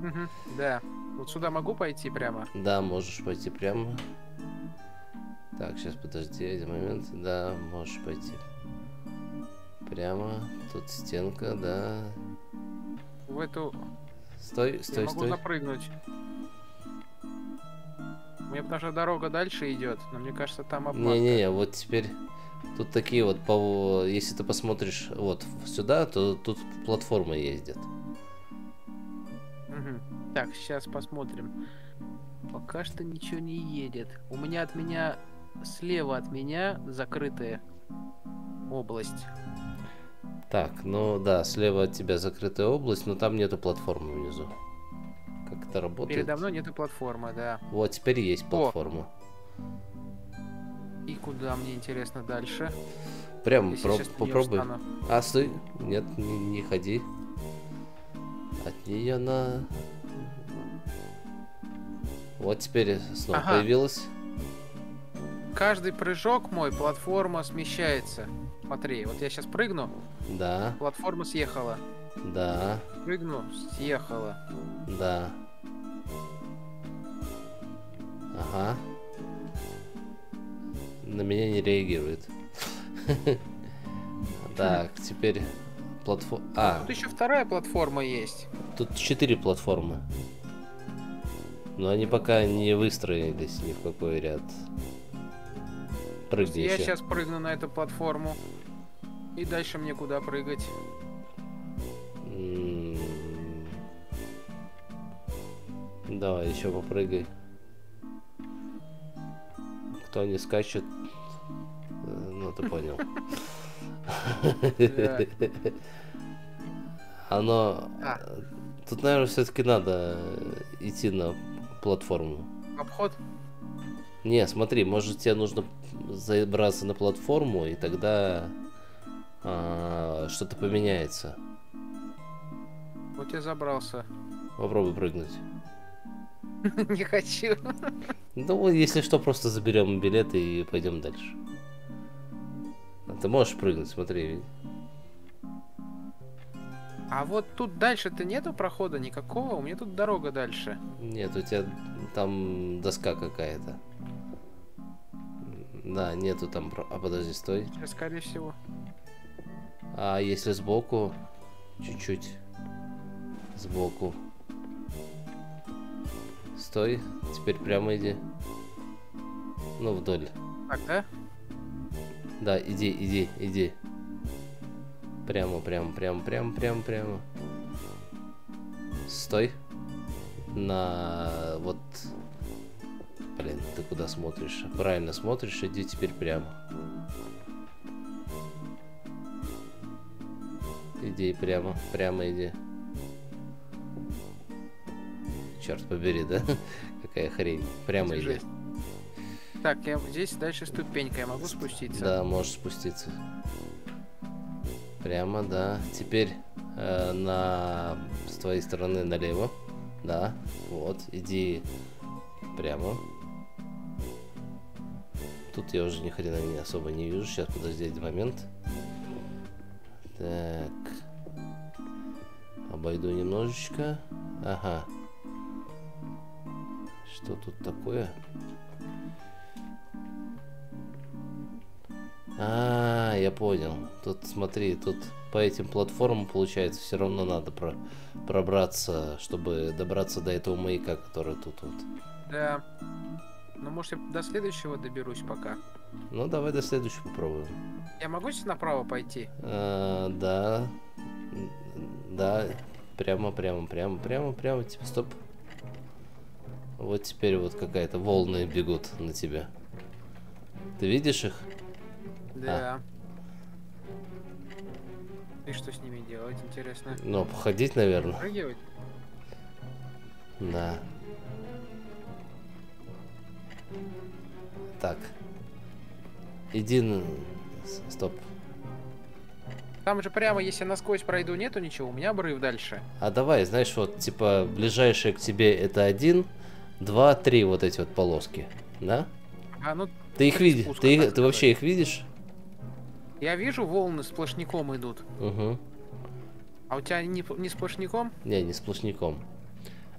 Мгм, Да. Вот сюда могу пойти прямо? Да, можешь пойти прямо. Так, сейчас подожди один момент. Да, можешь пойти. Прямо. Тут стенка, да. В эту... Стой, Я стой, могу стой. запрыгнуть. Мне что дорога дальше идет, но мне кажется, там обманка. Не-не-не, вот теперь тут такие вот, по... если ты посмотришь вот сюда, то тут платформы ездят. Мгм. Так, сейчас посмотрим. Пока что ничего не едет. У меня от меня слева от меня закрытая область. Так, ну да, слева от тебя закрытая область, но там нету платформы внизу. Как это работает? Передо мной нету платформы, да. Вот теперь есть платформа. И куда мне интересно дальше? Прям про- попробуй. встану. А, стой. Нет, не, не ходи. От нее на... Вот теперь снова Ага. появилась. Каждый прыжок мой, платформа смещается. Смотри, вот я сейчас прыгну, Да, платформа съехала. да, Прыгну, съехала. да. Ага. На меня не реагирует. Так, теперь платформа... А, Тут еще вторая платформа есть. Тут четыре платформы. Но они пока не выстроились ни в какой ряд. Прыгни Я еще. сейчас прыгну на эту платформу. И дальше мне куда прыгать? М, Давай, еще попрыгай. Кто не скачет, э, ну ты понял. Оно... А. Тут, наверное, все-таки надо идти на платформу. Обход? Не, смотри, может тебе нужно забраться на платформу, и тогда а, что-то поменяется. Вот я забрался. Попробуй прыгнуть. Не хочу. Ну, если что, просто заберем билеты и пойдем дальше. А Ты можешь прыгнуть, смотри. А вот тут дальше-то нету прохода никакого, у меня тут дорога дальше. Нет, у тебя там доска какая-то. Да, нету там... А подожди, стой. Скорее всего. А если сбоку? Чуть-чуть. Сбоку. Стой. Теперь прямо иди. Ну, вдоль. Так, да? Да, иди, иди, иди. Прямо, прямо, прямо, прямо, прямо, прямо. Стой. На вот. Блин, ты куда смотришь? Правильно смотришь, иди теперь прямо. Иди прямо, прямо иди. Черт побери, да? Какая хрень. Прямо иди. Так, я здесь дальше ступенька, я могу спуститься? Да, можешь спуститься. Прямо, да. Теперь э, на с твоей стороны налево. Да. Вот. Иди прямо. Тут я уже ни хрена не особо не вижу. Сейчас подожди один момент. Так. Обойду немножечко. Ага. Что тут такое? А, я понял. Тут смотри, тут по этим платформам получается все равно надо про пробраться, чтобы добраться до этого маяка, который тут вот. Да. Ну, может, я до следующего доберусь пока. Ну давай до следующего попробуем. Я могу сейчас направо пойти? А, да, да, прямо, прямо, прямо, прямо, прямо. Типа, стоп. Вот теперь вот какая-то волны бегут на тебя. Ты видишь их? Да. И что с ними делать, интересно? Ну, походить, наверное. Прыгивать? Да. Так. Иди на... Стоп. Там же прямо, если насквозь пройду, нету ничего, у меня обрыв дальше. А давай, знаешь, вот, типа, ближайшие к тебе это один, два, три вот эти вот полоски, да? А, ну, Ты их видишь? Ты, их- ты вообще их видишь? Я вижу, волны сплошняком идут. Угу. А у тебя не, не сплошняком? Не, не сплошняком.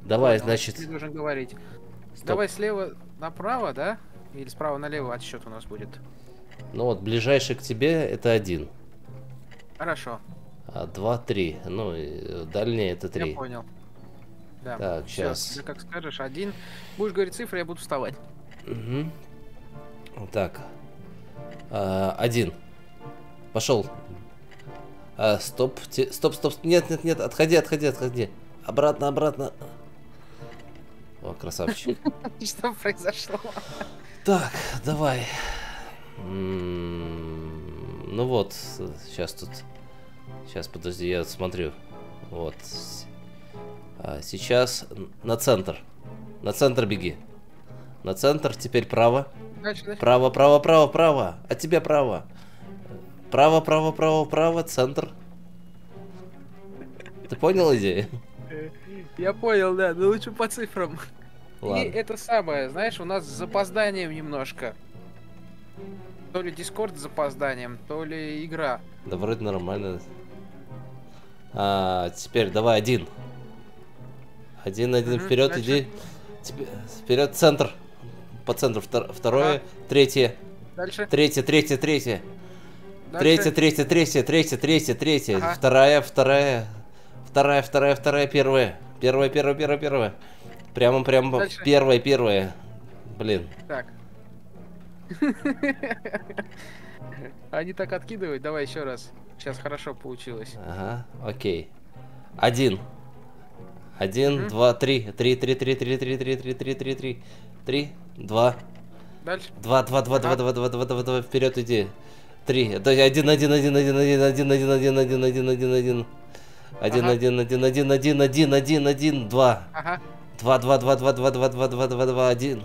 Давай, Понял, значит, Ты должен говорить. Стоп. Давай слева направо, да? Или справа налево отсчет у нас будет. Ну вот, ближайший к тебе это один. Хорошо, А два, три. Ну, дальнее это я три. понял. Да. Так, щас. ты как скажешь, один. Будешь говорить цифры, я буду вставать. Мгм. Так. А, один. Пошел. А, стоп, те- стоп, стоп. Нет, нет, нет. Отходи, отходи, отходи. Обратно, обратно. О, красавчик. Что произошло? Так, давай. Ну вот, сейчас тут. Сейчас, подожди, я смотрю. Вот. А, сейчас на центр. На центр беги. На центр, теперь право. Дальше, дальше. Право, право, право, право. От тебя право. Право, право, право, право, центр. Ты понял идею? Я понял, да, но лучше по цифрам. И Ладно. это самое, знаешь, у нас с запозданием немножко. То ли Дискорд с запозданием, то ли игра. Да вроде нормально. А, теперь давай один. Один, один, Мгм, вперед дальше. иди. Тебе- Вперед, центр. По центру втор- второе, Ага. третье, Дальше. третье, третье, третье. дальше. Третье, третье, третье, третье, третье, третье. Ага. Вторая, вторая. Вторая, вторая, вторая, первая. Первая, первая, первая, первая. Прямо, прямо, Дальше. первая, первая. Блин. Так. Они так откидывают, давай еще раз. Сейчас хорошо получилось. Ага, окей. Один. Один, два, три. Три, три, три, три, три, три, три, три, три, три. Три, два. Дальше. Два, два, два, два, два, два, два, два, два, вперед иди. Три. Один, один, один, один, один, один, один, один, один, один, один, один. Один, один, один, один, один, один, один, один, два. Два, два, два, два, два, два, два, два, два, два, один.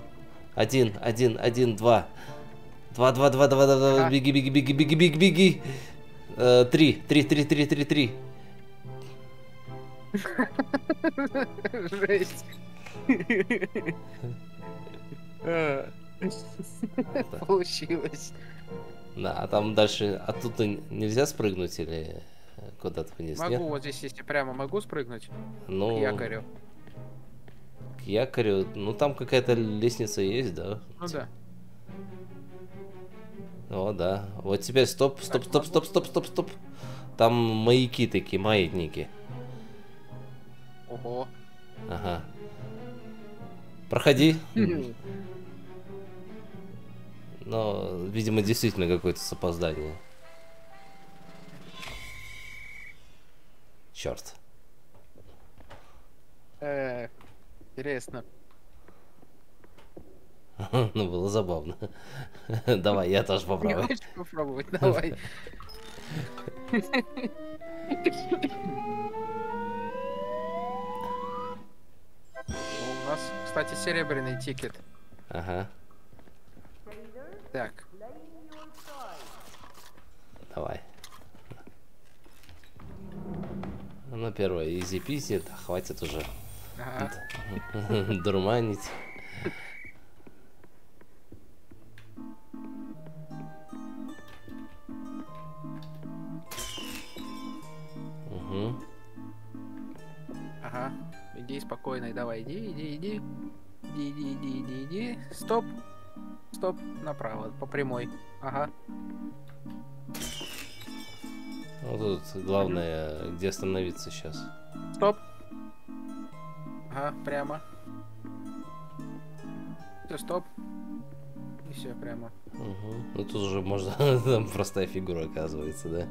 Один, один, один, два. Два, два, два, два, два, два, беги, беги, беги, беги, беги, беги. Э, Три, три, три, три, три, три. Жесть. А. Получилось. Да, а там дальше оттуда нельзя спрыгнуть или куда-то вниз, Могу нет? вот здесь, если прямо могу спрыгнуть к Ну, якорю. к якорю, ну там какая-то лестница есть, да? Ну да. О, да. Вот теперь стоп, стоп, стоп, стоп, стоп, стоп, стоп. Там маяки такие, маятники. Ого. Ага. Проходи. Но, видимо, действительно какое-то с опозданием. Черт. Э, Интересно. Ну, было забавно. Давай, я тоже Не попробую. хочешь попробовать? Давай. У нас, кстати, серебряный ticket. Ага, Так, давай. Ну, первое, easy peasy, да, хватит уже ага. дурманить. Угу. Ага. Иди спокойно, давай, иди, иди, иди. Иди, иди, иди, иди, иди. Стоп. Стоп. Направо, по прямой. Ага. Вот тут главное, где остановиться сейчас. Стоп. Ага, прямо. Все, стоп. И все, прямо. Угу. Ну тут уже можно, там простая фигура оказывается, да?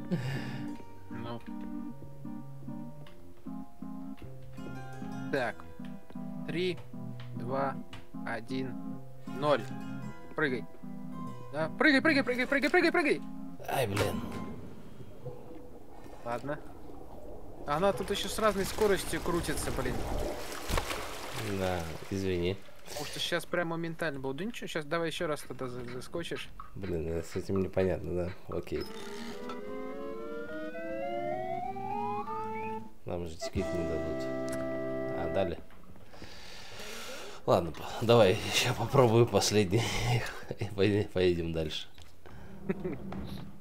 Ну. Так. Три, два, один, ноль. Прыгай. Да, прыгай, прыгай, прыгай, прыгай, прыгай, прыгай. Ай, блин. Ладно. Она тут еще с разной скоростью крутится, блин. Да, извини. Потому что сейчас прям моментально был. Да ничего, сейчас давай еще раз за- заскочишь. Блин, э, с этим непонятно, да? Окей. Нам же скид не дадут. А, дали. Ладно, давай, сейчас попробую последний. Поедем дальше.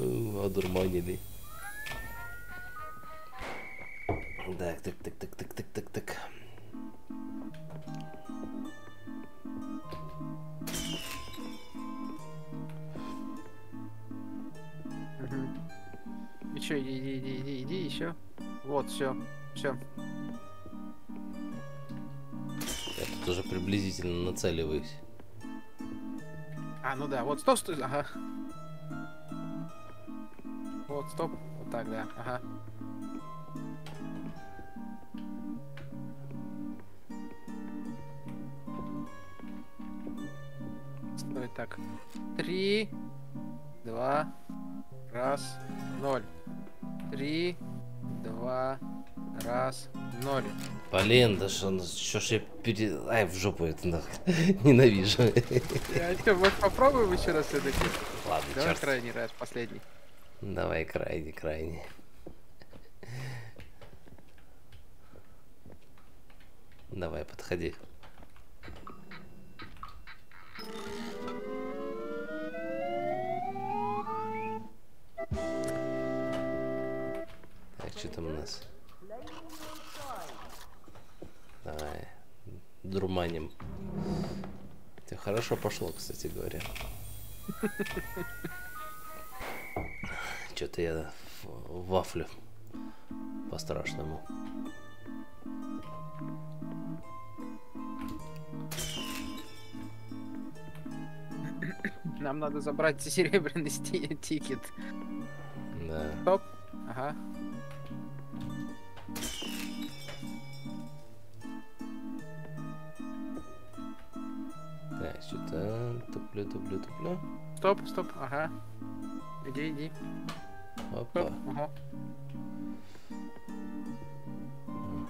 У, Одурманили. Так, так, так, так, так, так, так, так. Еще, иди, иди, иди, иди, иди, еще. Вот, все, все. Я тут уже приблизительно нацеливаюсь. А, ну да, вот, стоп, стой, ага. Вот, стоп, вот так, да, ага. Стой, так. Три, два, раз, ноль. Три, два, раз, ноль. Блин, да что, что ж я пере... Ай, в жопу это нахуй. Ненавижу. А что, может попробуем еще раз все-таки? Ладно, Давай черт. крайний раз, последний. Давай крайне, крайне. Давай, подходи. Так, что там у нас? Давай. Дурманим. Тебе хорошо пошло, кстати говоря. Что-то я вафлю по-страшному. Нам надо забрать серебряный тикет. Да. Стоп. Ага. Так, что-то туплю, туплю, туплю. Стоп, стоп, ага. Иди, иди. Опа. Ага.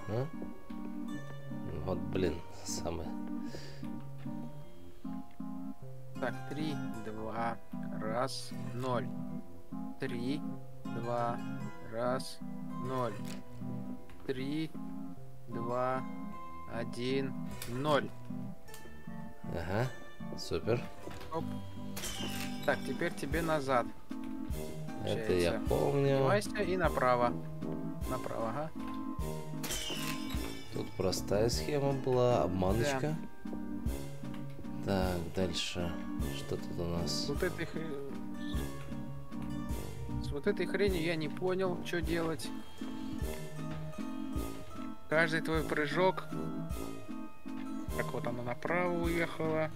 Ага. Вот, блин, самое. Так, три, два, раз, ноль. Три, два, раз, ноль. Три, два, один, ноль. Ага. Супер. Оп. Так, теперь тебе назад. Это я помню. Поднимайся и направо. Направо, ага. Тут простая схема была, обманочка. Так, дальше. Что тут у нас? Вот этой хре- С вот этой хренью я не понял, что делать. Каждый твой прыжок. Так вот она направо уехала.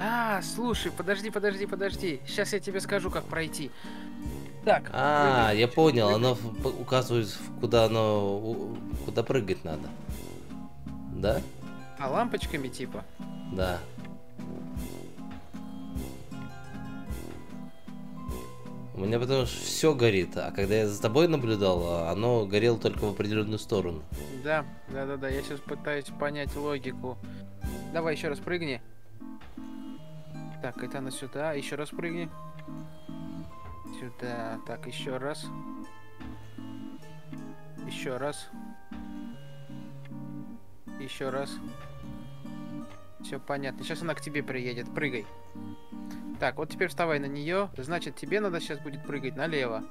А, слушай, подожди, подожди, подожди. Сейчас я тебе скажу, как пройти. Так. А, я понял, оно указывает, куда оно, куда прыгать надо. Да? А лампочками типа. Да. У меня потому что все горит, а когда я за тобой наблюдал, оно горело только в определенную сторону. Да, да, да, да. Я сейчас пытаюсь понять логику. Давай еще раз прыгни. Так, это она сюда. Еще раз прыгни. Сюда. Так, еще раз. Еще раз. Еще раз. Все понятно. Сейчас она к тебе приедет. Прыгай. Так, вот теперь вставай на нее. Значит, тебе надо сейчас будет прыгать налево.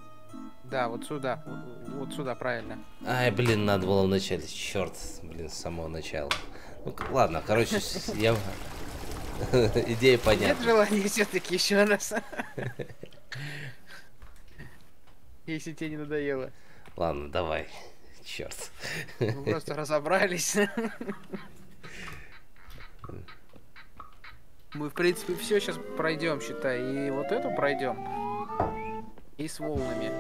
Да, вот сюда. Вот- Вот сюда, правильно. Ай, блин, надо было вначале. Черт, блин, с самого начала. Ну, ладно, короче, я... Идея Нет понятна. желания все-таки еще раз. Если тебе не надоело. Ладно, давай. Черт. Мы просто разобрались. Мы, в принципе, все сейчас пройдем, считай. И вот эту пройдем. И с волнами.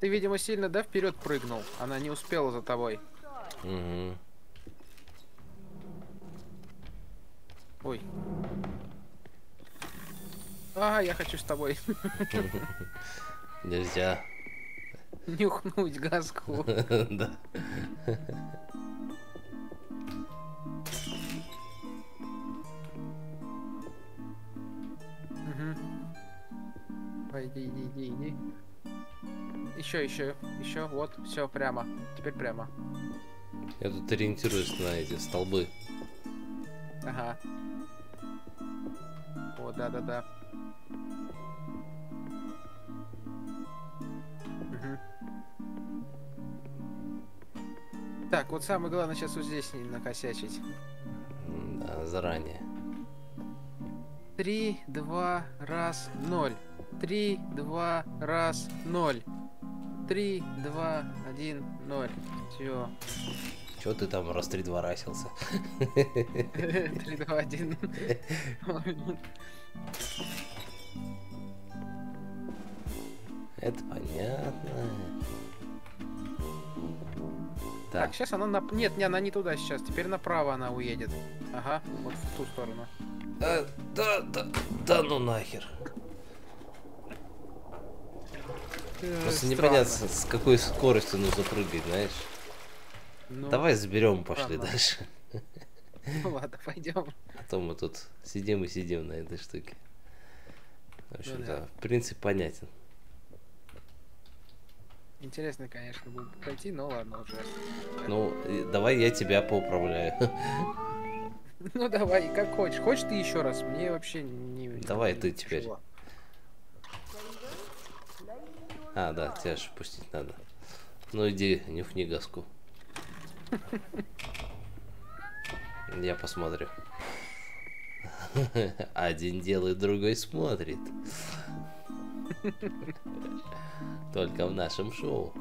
Ты, видимо, сильно, да, вперед прыгнул? Она не успела за тобой. Мгм. Ой. А, я хочу с тобой Нельзя. нюхнуть газку. Да. Иди, иди, иди, иди. Еще, еще, еще, вот, все, прямо. Теперь прямо. Я тут ориентируюсь на эти столбы. Ага. О, да-да-да. Так, вот самое главное сейчас вот здесь не накосячить. Да, заранее. Три, два, раз, ноль. Три, два, раз, ноль. Три, два, один, ноль. Все. Чё ты там раз три дворасился? Три, два, один. Это понятно. Так, Так, сейчас она на... Нет, не, она не туда сейчас. Теперь направо она уедет. Ага, вот в ту сторону. да, да, да, да ну нахер. Просто непонятно, с какой скоростью нужно прыгать, знаешь. Ну, Давай заберем, пошли ладно. дальше. Ну ладно, пойдем. А то мы тут сидим и сидим на этой штуке. В общем-то, Ну да. в принципе, понятен. Интересно, конечно, будет пройти, но ладно уже. Ну, давай я тебя поуправляю. Ну давай, как хочешь. Хочешь ты еще раз? Мне вообще не. Давай не ты теперь. А, да, тебя же пустить надо. Ну иди, нюхни газку. Я посмотрю. Один делает, другой смотрит. Только в нашем шоу.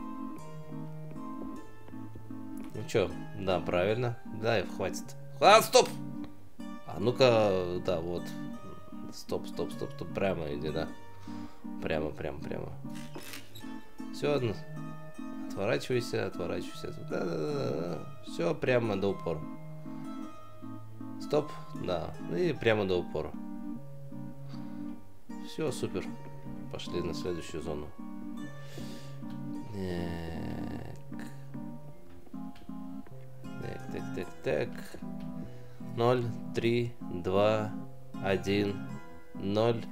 Ну чё, да, правильно. Да, и хватит. А, стоп! А ну-ка, да, вот. Стоп, стоп, стоп, стоп. Прямо иди, да. Прямо, прямо, прямо. Все, отворачивайся, отворачивайся. Да, да, да, да. Все прямо до упора. Стоп, да. Ну И прямо до упора. Все, супер. Пошли на следующую зону. Так. Так, так, так, так. 0, 3, 2, 1, 0,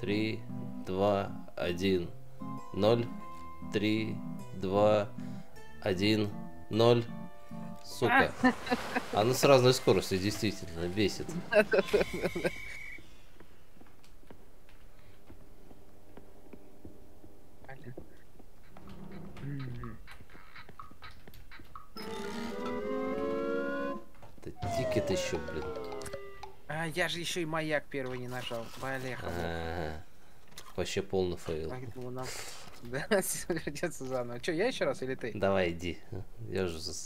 3, 2, 1, 0, 3, 2, 1, 0. Сука. Она с разной скоростью действительно бесит. Ticket еще, блин. А, я же еще и маяк первый не нажал. Балеха. Ага. Вообще полный фейл. Поэтому нам... Да, придется заново. Че, я еще раз или ты? Давай, иди. Я же... Что-то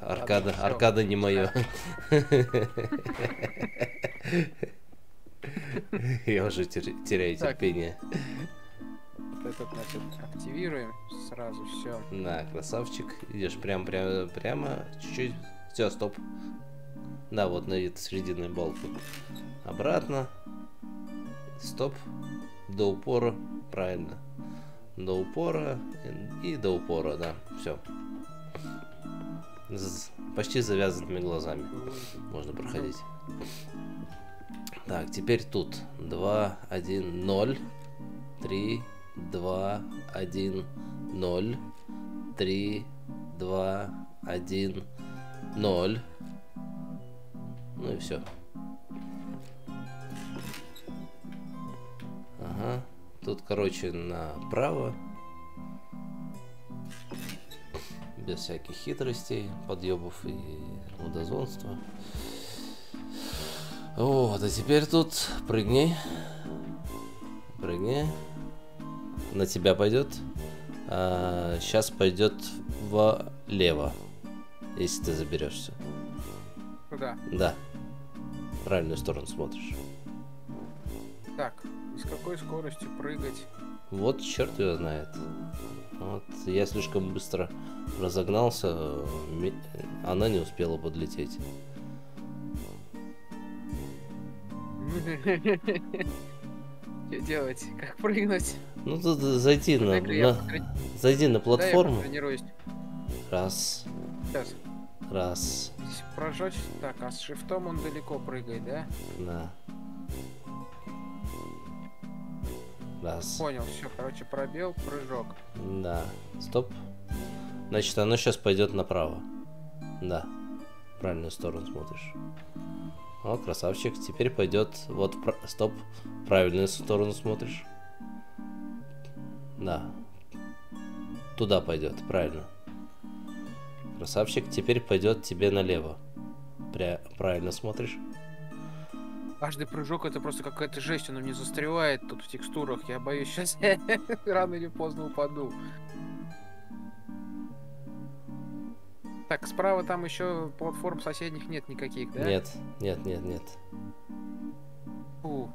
аркада, аркада не мое. Я уже тер- теряю терпение. Этот, значит, активируем сразу, все. Да, красавчик. Идешь прям, прям, прямо, чуть-чуть. Все, стоп. Да, вот на эту срединную балку. Обратно. Стоп. До упора. Правильно. До упора. И до упора, да. Все. Почти завязанными глазами можно проходить. Так, теперь тут 2, 1, 0, 3, 2, 1, 0, 3, 2, 1, 0. Ну и все. Ага. Тут, короче, направо. Без всяких хитростей, подъебов и удозонства. Вот, а теперь тут прыгни. Прыгни. На тебя пойдет. сейчас пойдет влево. Если ты заберешься. Куда? Да. В правильную сторону смотришь. Так, и с какой скоростью прыгать? Вот черт его знает. Вот я слишком быстро разогнался, она не успела подлететь. Что делать? Как прыгнуть? Ну тут зайти на, на- зайди на я платформу. Раз, Сейчас. Раз, прожечь. Так, а с шифтом он далеко прыгает, да? да. Раз. Понял, все, короче, пробел, прыжок. Да. Стоп. Значит, оно сейчас пойдет направо. Да. В правильную сторону смотришь. О, красавчик. Теперь пойдет вот в пра- стоп. В правильную сторону смотришь. Да. Туда пойдет, правильно. Красавчик. Теперь пойдет тебе налево. Пря- правильно смотришь. Каждый прыжок это просто какая-то жесть, он мне застревает тут в текстурах. Я боюсь, сейчас рано или поздно упаду. Так, справа там еще платформ соседних нет никаких, да? Нет, нет, нет, нет. Фу,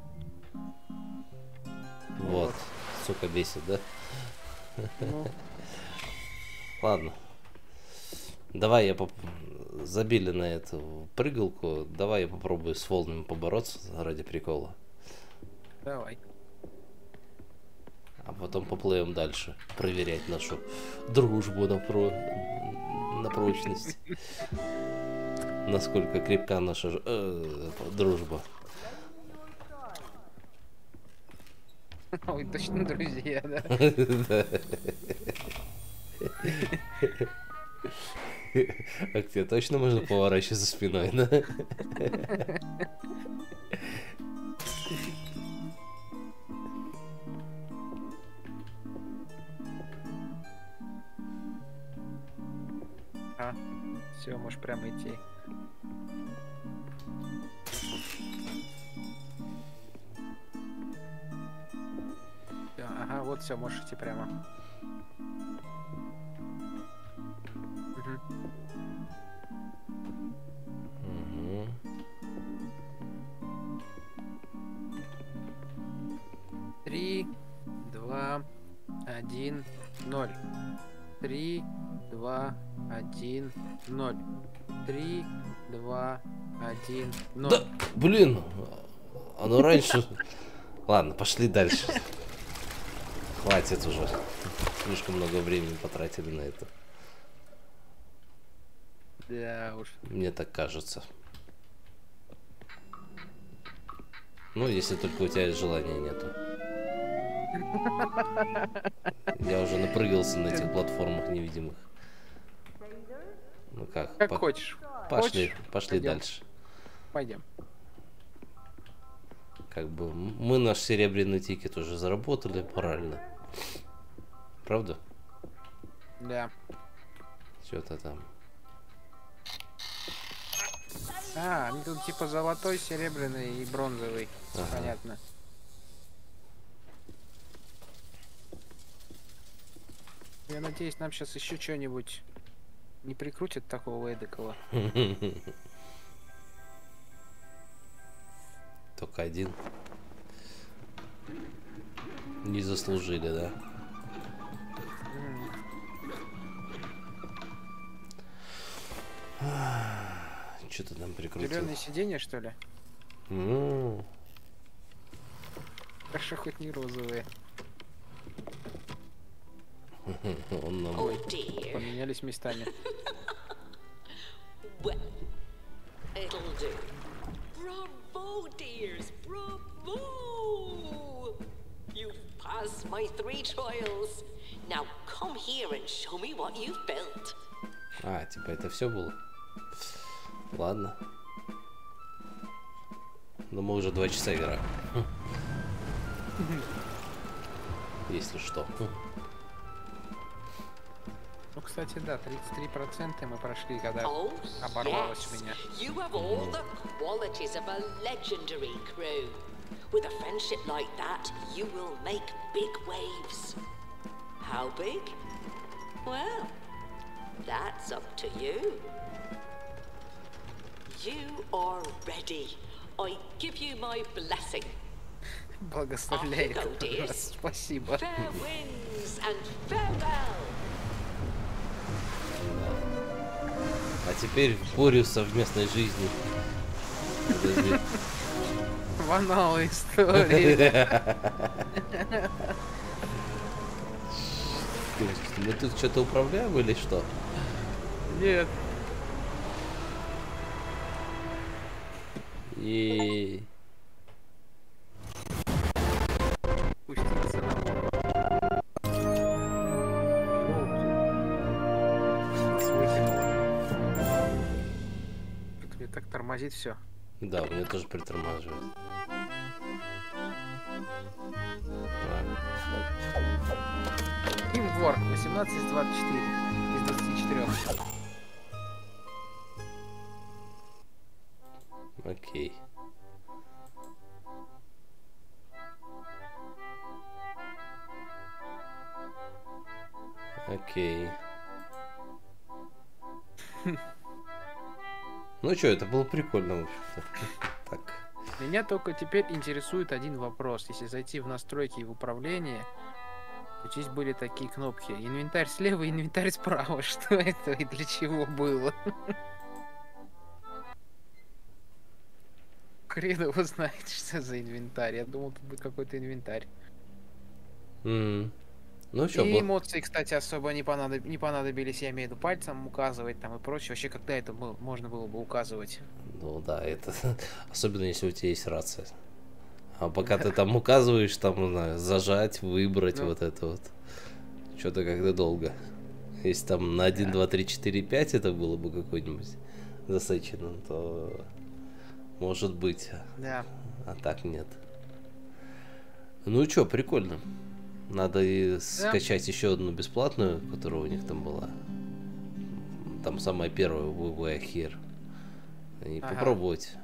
Вот. Сука, бесит, да? ну, Ладно. Давай я поп... забили на эту прыгалку. Давай я попробую с волнами побороться ради прикола. давай. А потом поплывем дальше. Проверять нашу дружбу на, про... на прочность. Насколько крепка наша э, дружба. Ой, точно друзья, да? А к тебе точно можно поворачиваться спиной, да? А, все, можешь прямо идти. Ага, вот все, можешь идти прямо. 3, 2, 1, 0. 3, 2, 1, 0. 3, 2, 1, 0. Да, блин, оно раньше... Ладно, пошли дальше. Хватит уже. Слишком много времени потратили на это. Да уж. Мне так кажется. Ну, если только у тебя желания нету. Я уже напрыгался на этих платформах невидимых. Ну как? Как по- хочешь. Пошли, Хочешь? пошли Пойдем. дальше. Пойдем. Как бы мы наш серебряный тикет уже заработали морально. Правда? Да. Что-то там. А, они тут типа золотой, серебряный и бронзовый. Ага. Понятно. Я надеюсь, нам сейчас еще что-нибудь не прикрутят такого эдакого. Только один. Не заслужили, да? М, Что ты там прикрутил? Зеленые сиденья, что ли? Хорошо, хоть не розовые. Он нам... Oh. Поменялись местами. Well, it'll do. Bravo, dears, bravo! You've passed my three trials. Now come here and show me what you've built. А, типа это все было? Ладно. Но мы уже два часа играем. Если что. Ну, кстати, да, 33% мы прошли, когда Oh, оборвалось yes. меня. You have all the qualities of a legendary crew. With a friendship like that, you will make big waves. How big? Well, that's up to you. You are ready. I give you my blessing. Благословляет вас. Спасибо. Fair winds and farewell. А теперь бурю совместной жизни. Подожди. Баналы истории. Мы тут что-то управляем или что? Нет. И Пуститься. Тормозит все. Да, у меня тоже притормаживает. Teamwork 18 из 24. Из 24. Окей. Окей. Ну что, это было прикольно, в общем-то. Так. Меня только теперь интересует один вопрос. Если зайти в настройки и в управление, то здесь были такие кнопки. Инвентарь слева, инвентарь справа. Что это и для чего было? Хрен его знает, что за инвентарь. Я думал, тут будет какой-то инвентарь. М. Ну что, и эмоции, кстати, особо не, понадоб... не понадобились, я имею в виду пальцем указывать там и прочее. Вообще, когда это было- можно было бы указывать? Ну да, это особенно если у тебя есть рация. А пока ты там указываешь, там, знаю, зажать, выбрать Ну. вот это вот. Что-то как-то долго. Если там на 1, 2, 3, 4, 5 это было бы какой-нибудь засечено, то может быть. Да. А так нет. Ну что, прикольно. Надо и скачать еще одну бесплатную, которая у них там была. Там самая первая We Were Here. И Ага. попробовать.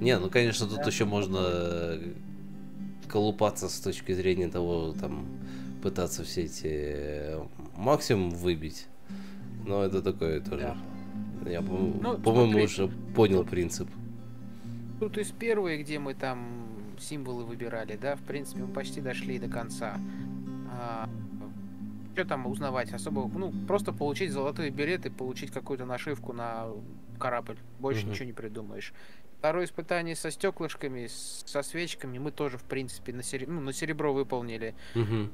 Не, ну конечно, тут Да. еще можно э, колупаться с точки зрения того, там, пытаться все эти э, максимум выбить. Но это такое тоже. Я, по- Ну, по-моему, смотри. уже понял принцип. Тут из первой, где мы там символы выбирали, да, в принципе, мы почти дошли до конца. что там узнавать особо? Ну, просто получить золотой билет и получить какую-то нашивку на корабль. Больше Мгм. ничего не придумаешь. Второе испытание со стеклышками, со свечками мы тоже, в принципе, на, сере- ну, на серебро выполнили. Мгм.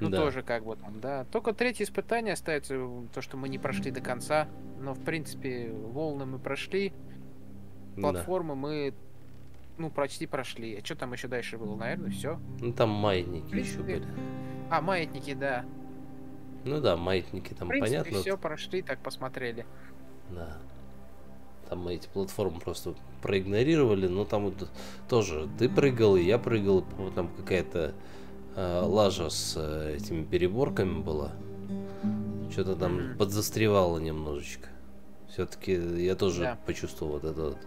Ну, Да. тоже как бы там, да. Только третье испытание остается, то, что мы не прошли до конца. Но, в принципе, волны мы прошли, Да. платформы мы, ну, почти прошли. А что там еще дальше было? Наверное, все. Ну там маятники еще принципе, были. А, маятники, да. Ну да, маятники там В принципе, понятно. все прошли, так посмотрели. Да. Там мы эти платформы просто проигнорировали, но там вот тоже ты прыгал, и я прыгал, там какая-то э, лажа с э, этими переборками была. Что-то там Мгм. подзастревало немножечко. Все-таки я тоже Да. почувствовал вот это вот,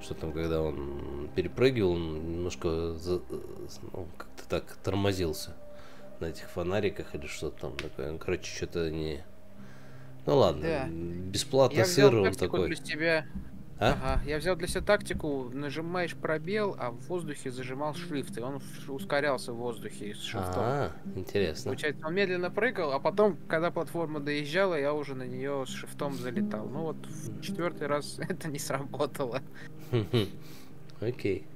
что там, когда он перепрыгивал, он немножко за- ну, как-то так тормозился на этих фонариках или что-то там такое. Ну, Короче, что-то не... Ну ладно, Да. бесплатно Я сыр он такой. для себя. А? Ага, я взял для себя тактику, нажимаешь пробел, а в воздухе зажимал шрифт, и он ускорялся в воздухе с шрифтом. А, интересно. Получается, он медленно прыгал, а потом, когда платформа доезжала, я уже на нее с шрифтом залетал. Ну вот в четвертый раз это не сработало. Окей.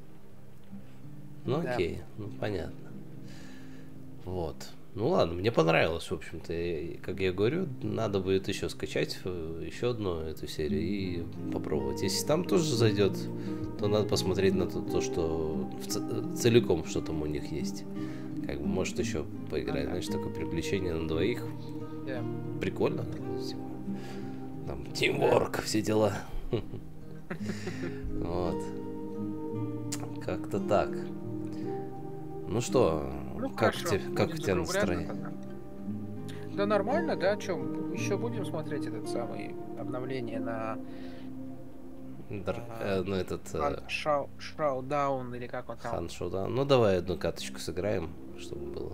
Ну окей, ну понятно. Вот. Ну ладно, мне понравилось, в общем-то. Как я говорю, надо будет еще скачать э, еще одну эту серию и попробовать. Если там тоже зайдет, то надо посмотреть на то, то, что ц- целиком что там у них есть. Как бы, может, еще поиграть. Знаешь, такое приключение на двоих. Да. Прикольно. Там тимворк, все дела. Вот. Как-то так. Ну что, Ну, как, хорошо, те- как у тебя настроение? тогда. Да нормально, да, чем еще будем смотреть этот самый обновление на Дар- А, э, ну, этот э, Шау- Шраудаун или как он там. Хан Шоудаун. Ну, давай одну каточку сыграем, чтобы было.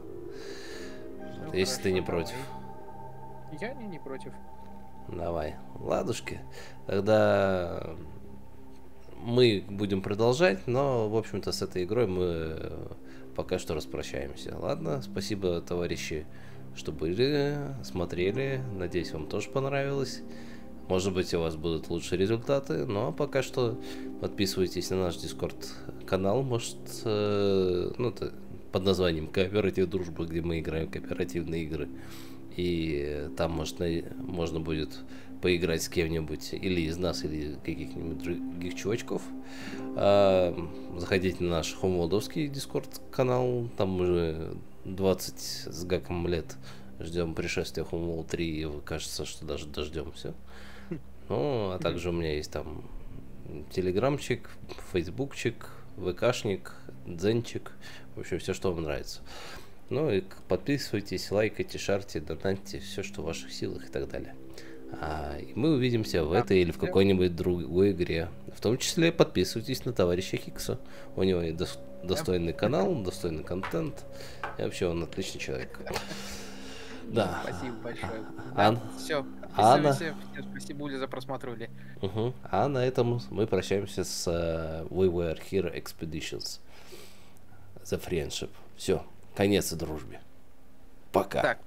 Ну, Если ты не хорошо, против. давай. Я не, не против. Давай. Ладушки. Тогда мы будем продолжать, но, в общем-то, с этой игрой мы э, пока что распрощаемся. Ладно, спасибо, товарищи, что были, смотрели. Надеюсь, вам тоже понравилось. Может быть, у вас будут лучшие результаты, но пока что подписывайтесь на наш Дискорд канал, может, э, ну, это под названием Кооператив Дружба, где мы играем кооперативные игры. И там может, можно будет поиграть с кем-нибудь или из нас, или каких-нибудь других чувачков. А, заходите на наш хомолдовский дискорд канал, там уже 20 с гаком лет ждем пришествия Homeworld 3, и кажется, что даже дождемся. Ну, а также у меня есть там Телеграмчик, фейсбукчик, ВКшник, дзенчик. В общем, все, что вам нравится. Ну и подписывайтесь, лайкайте, шарьте, донатьте, все, что в ваших силах и так далее. А, и мы увидимся в Да, этой или в какой-нибудь другой игре. В том числе подписывайтесь на товарища Хикса. У него и дос- достойный канал, достойный контент. И вообще он отличный человек. Да. Спасибо большое. Ан- Все. Анна? Спасибо за просмотрели. Мгм. А на этом мы прощаемся с э, We Were Here Expeditions. The Friendship. Все. Конец дружбе. Пока. Так,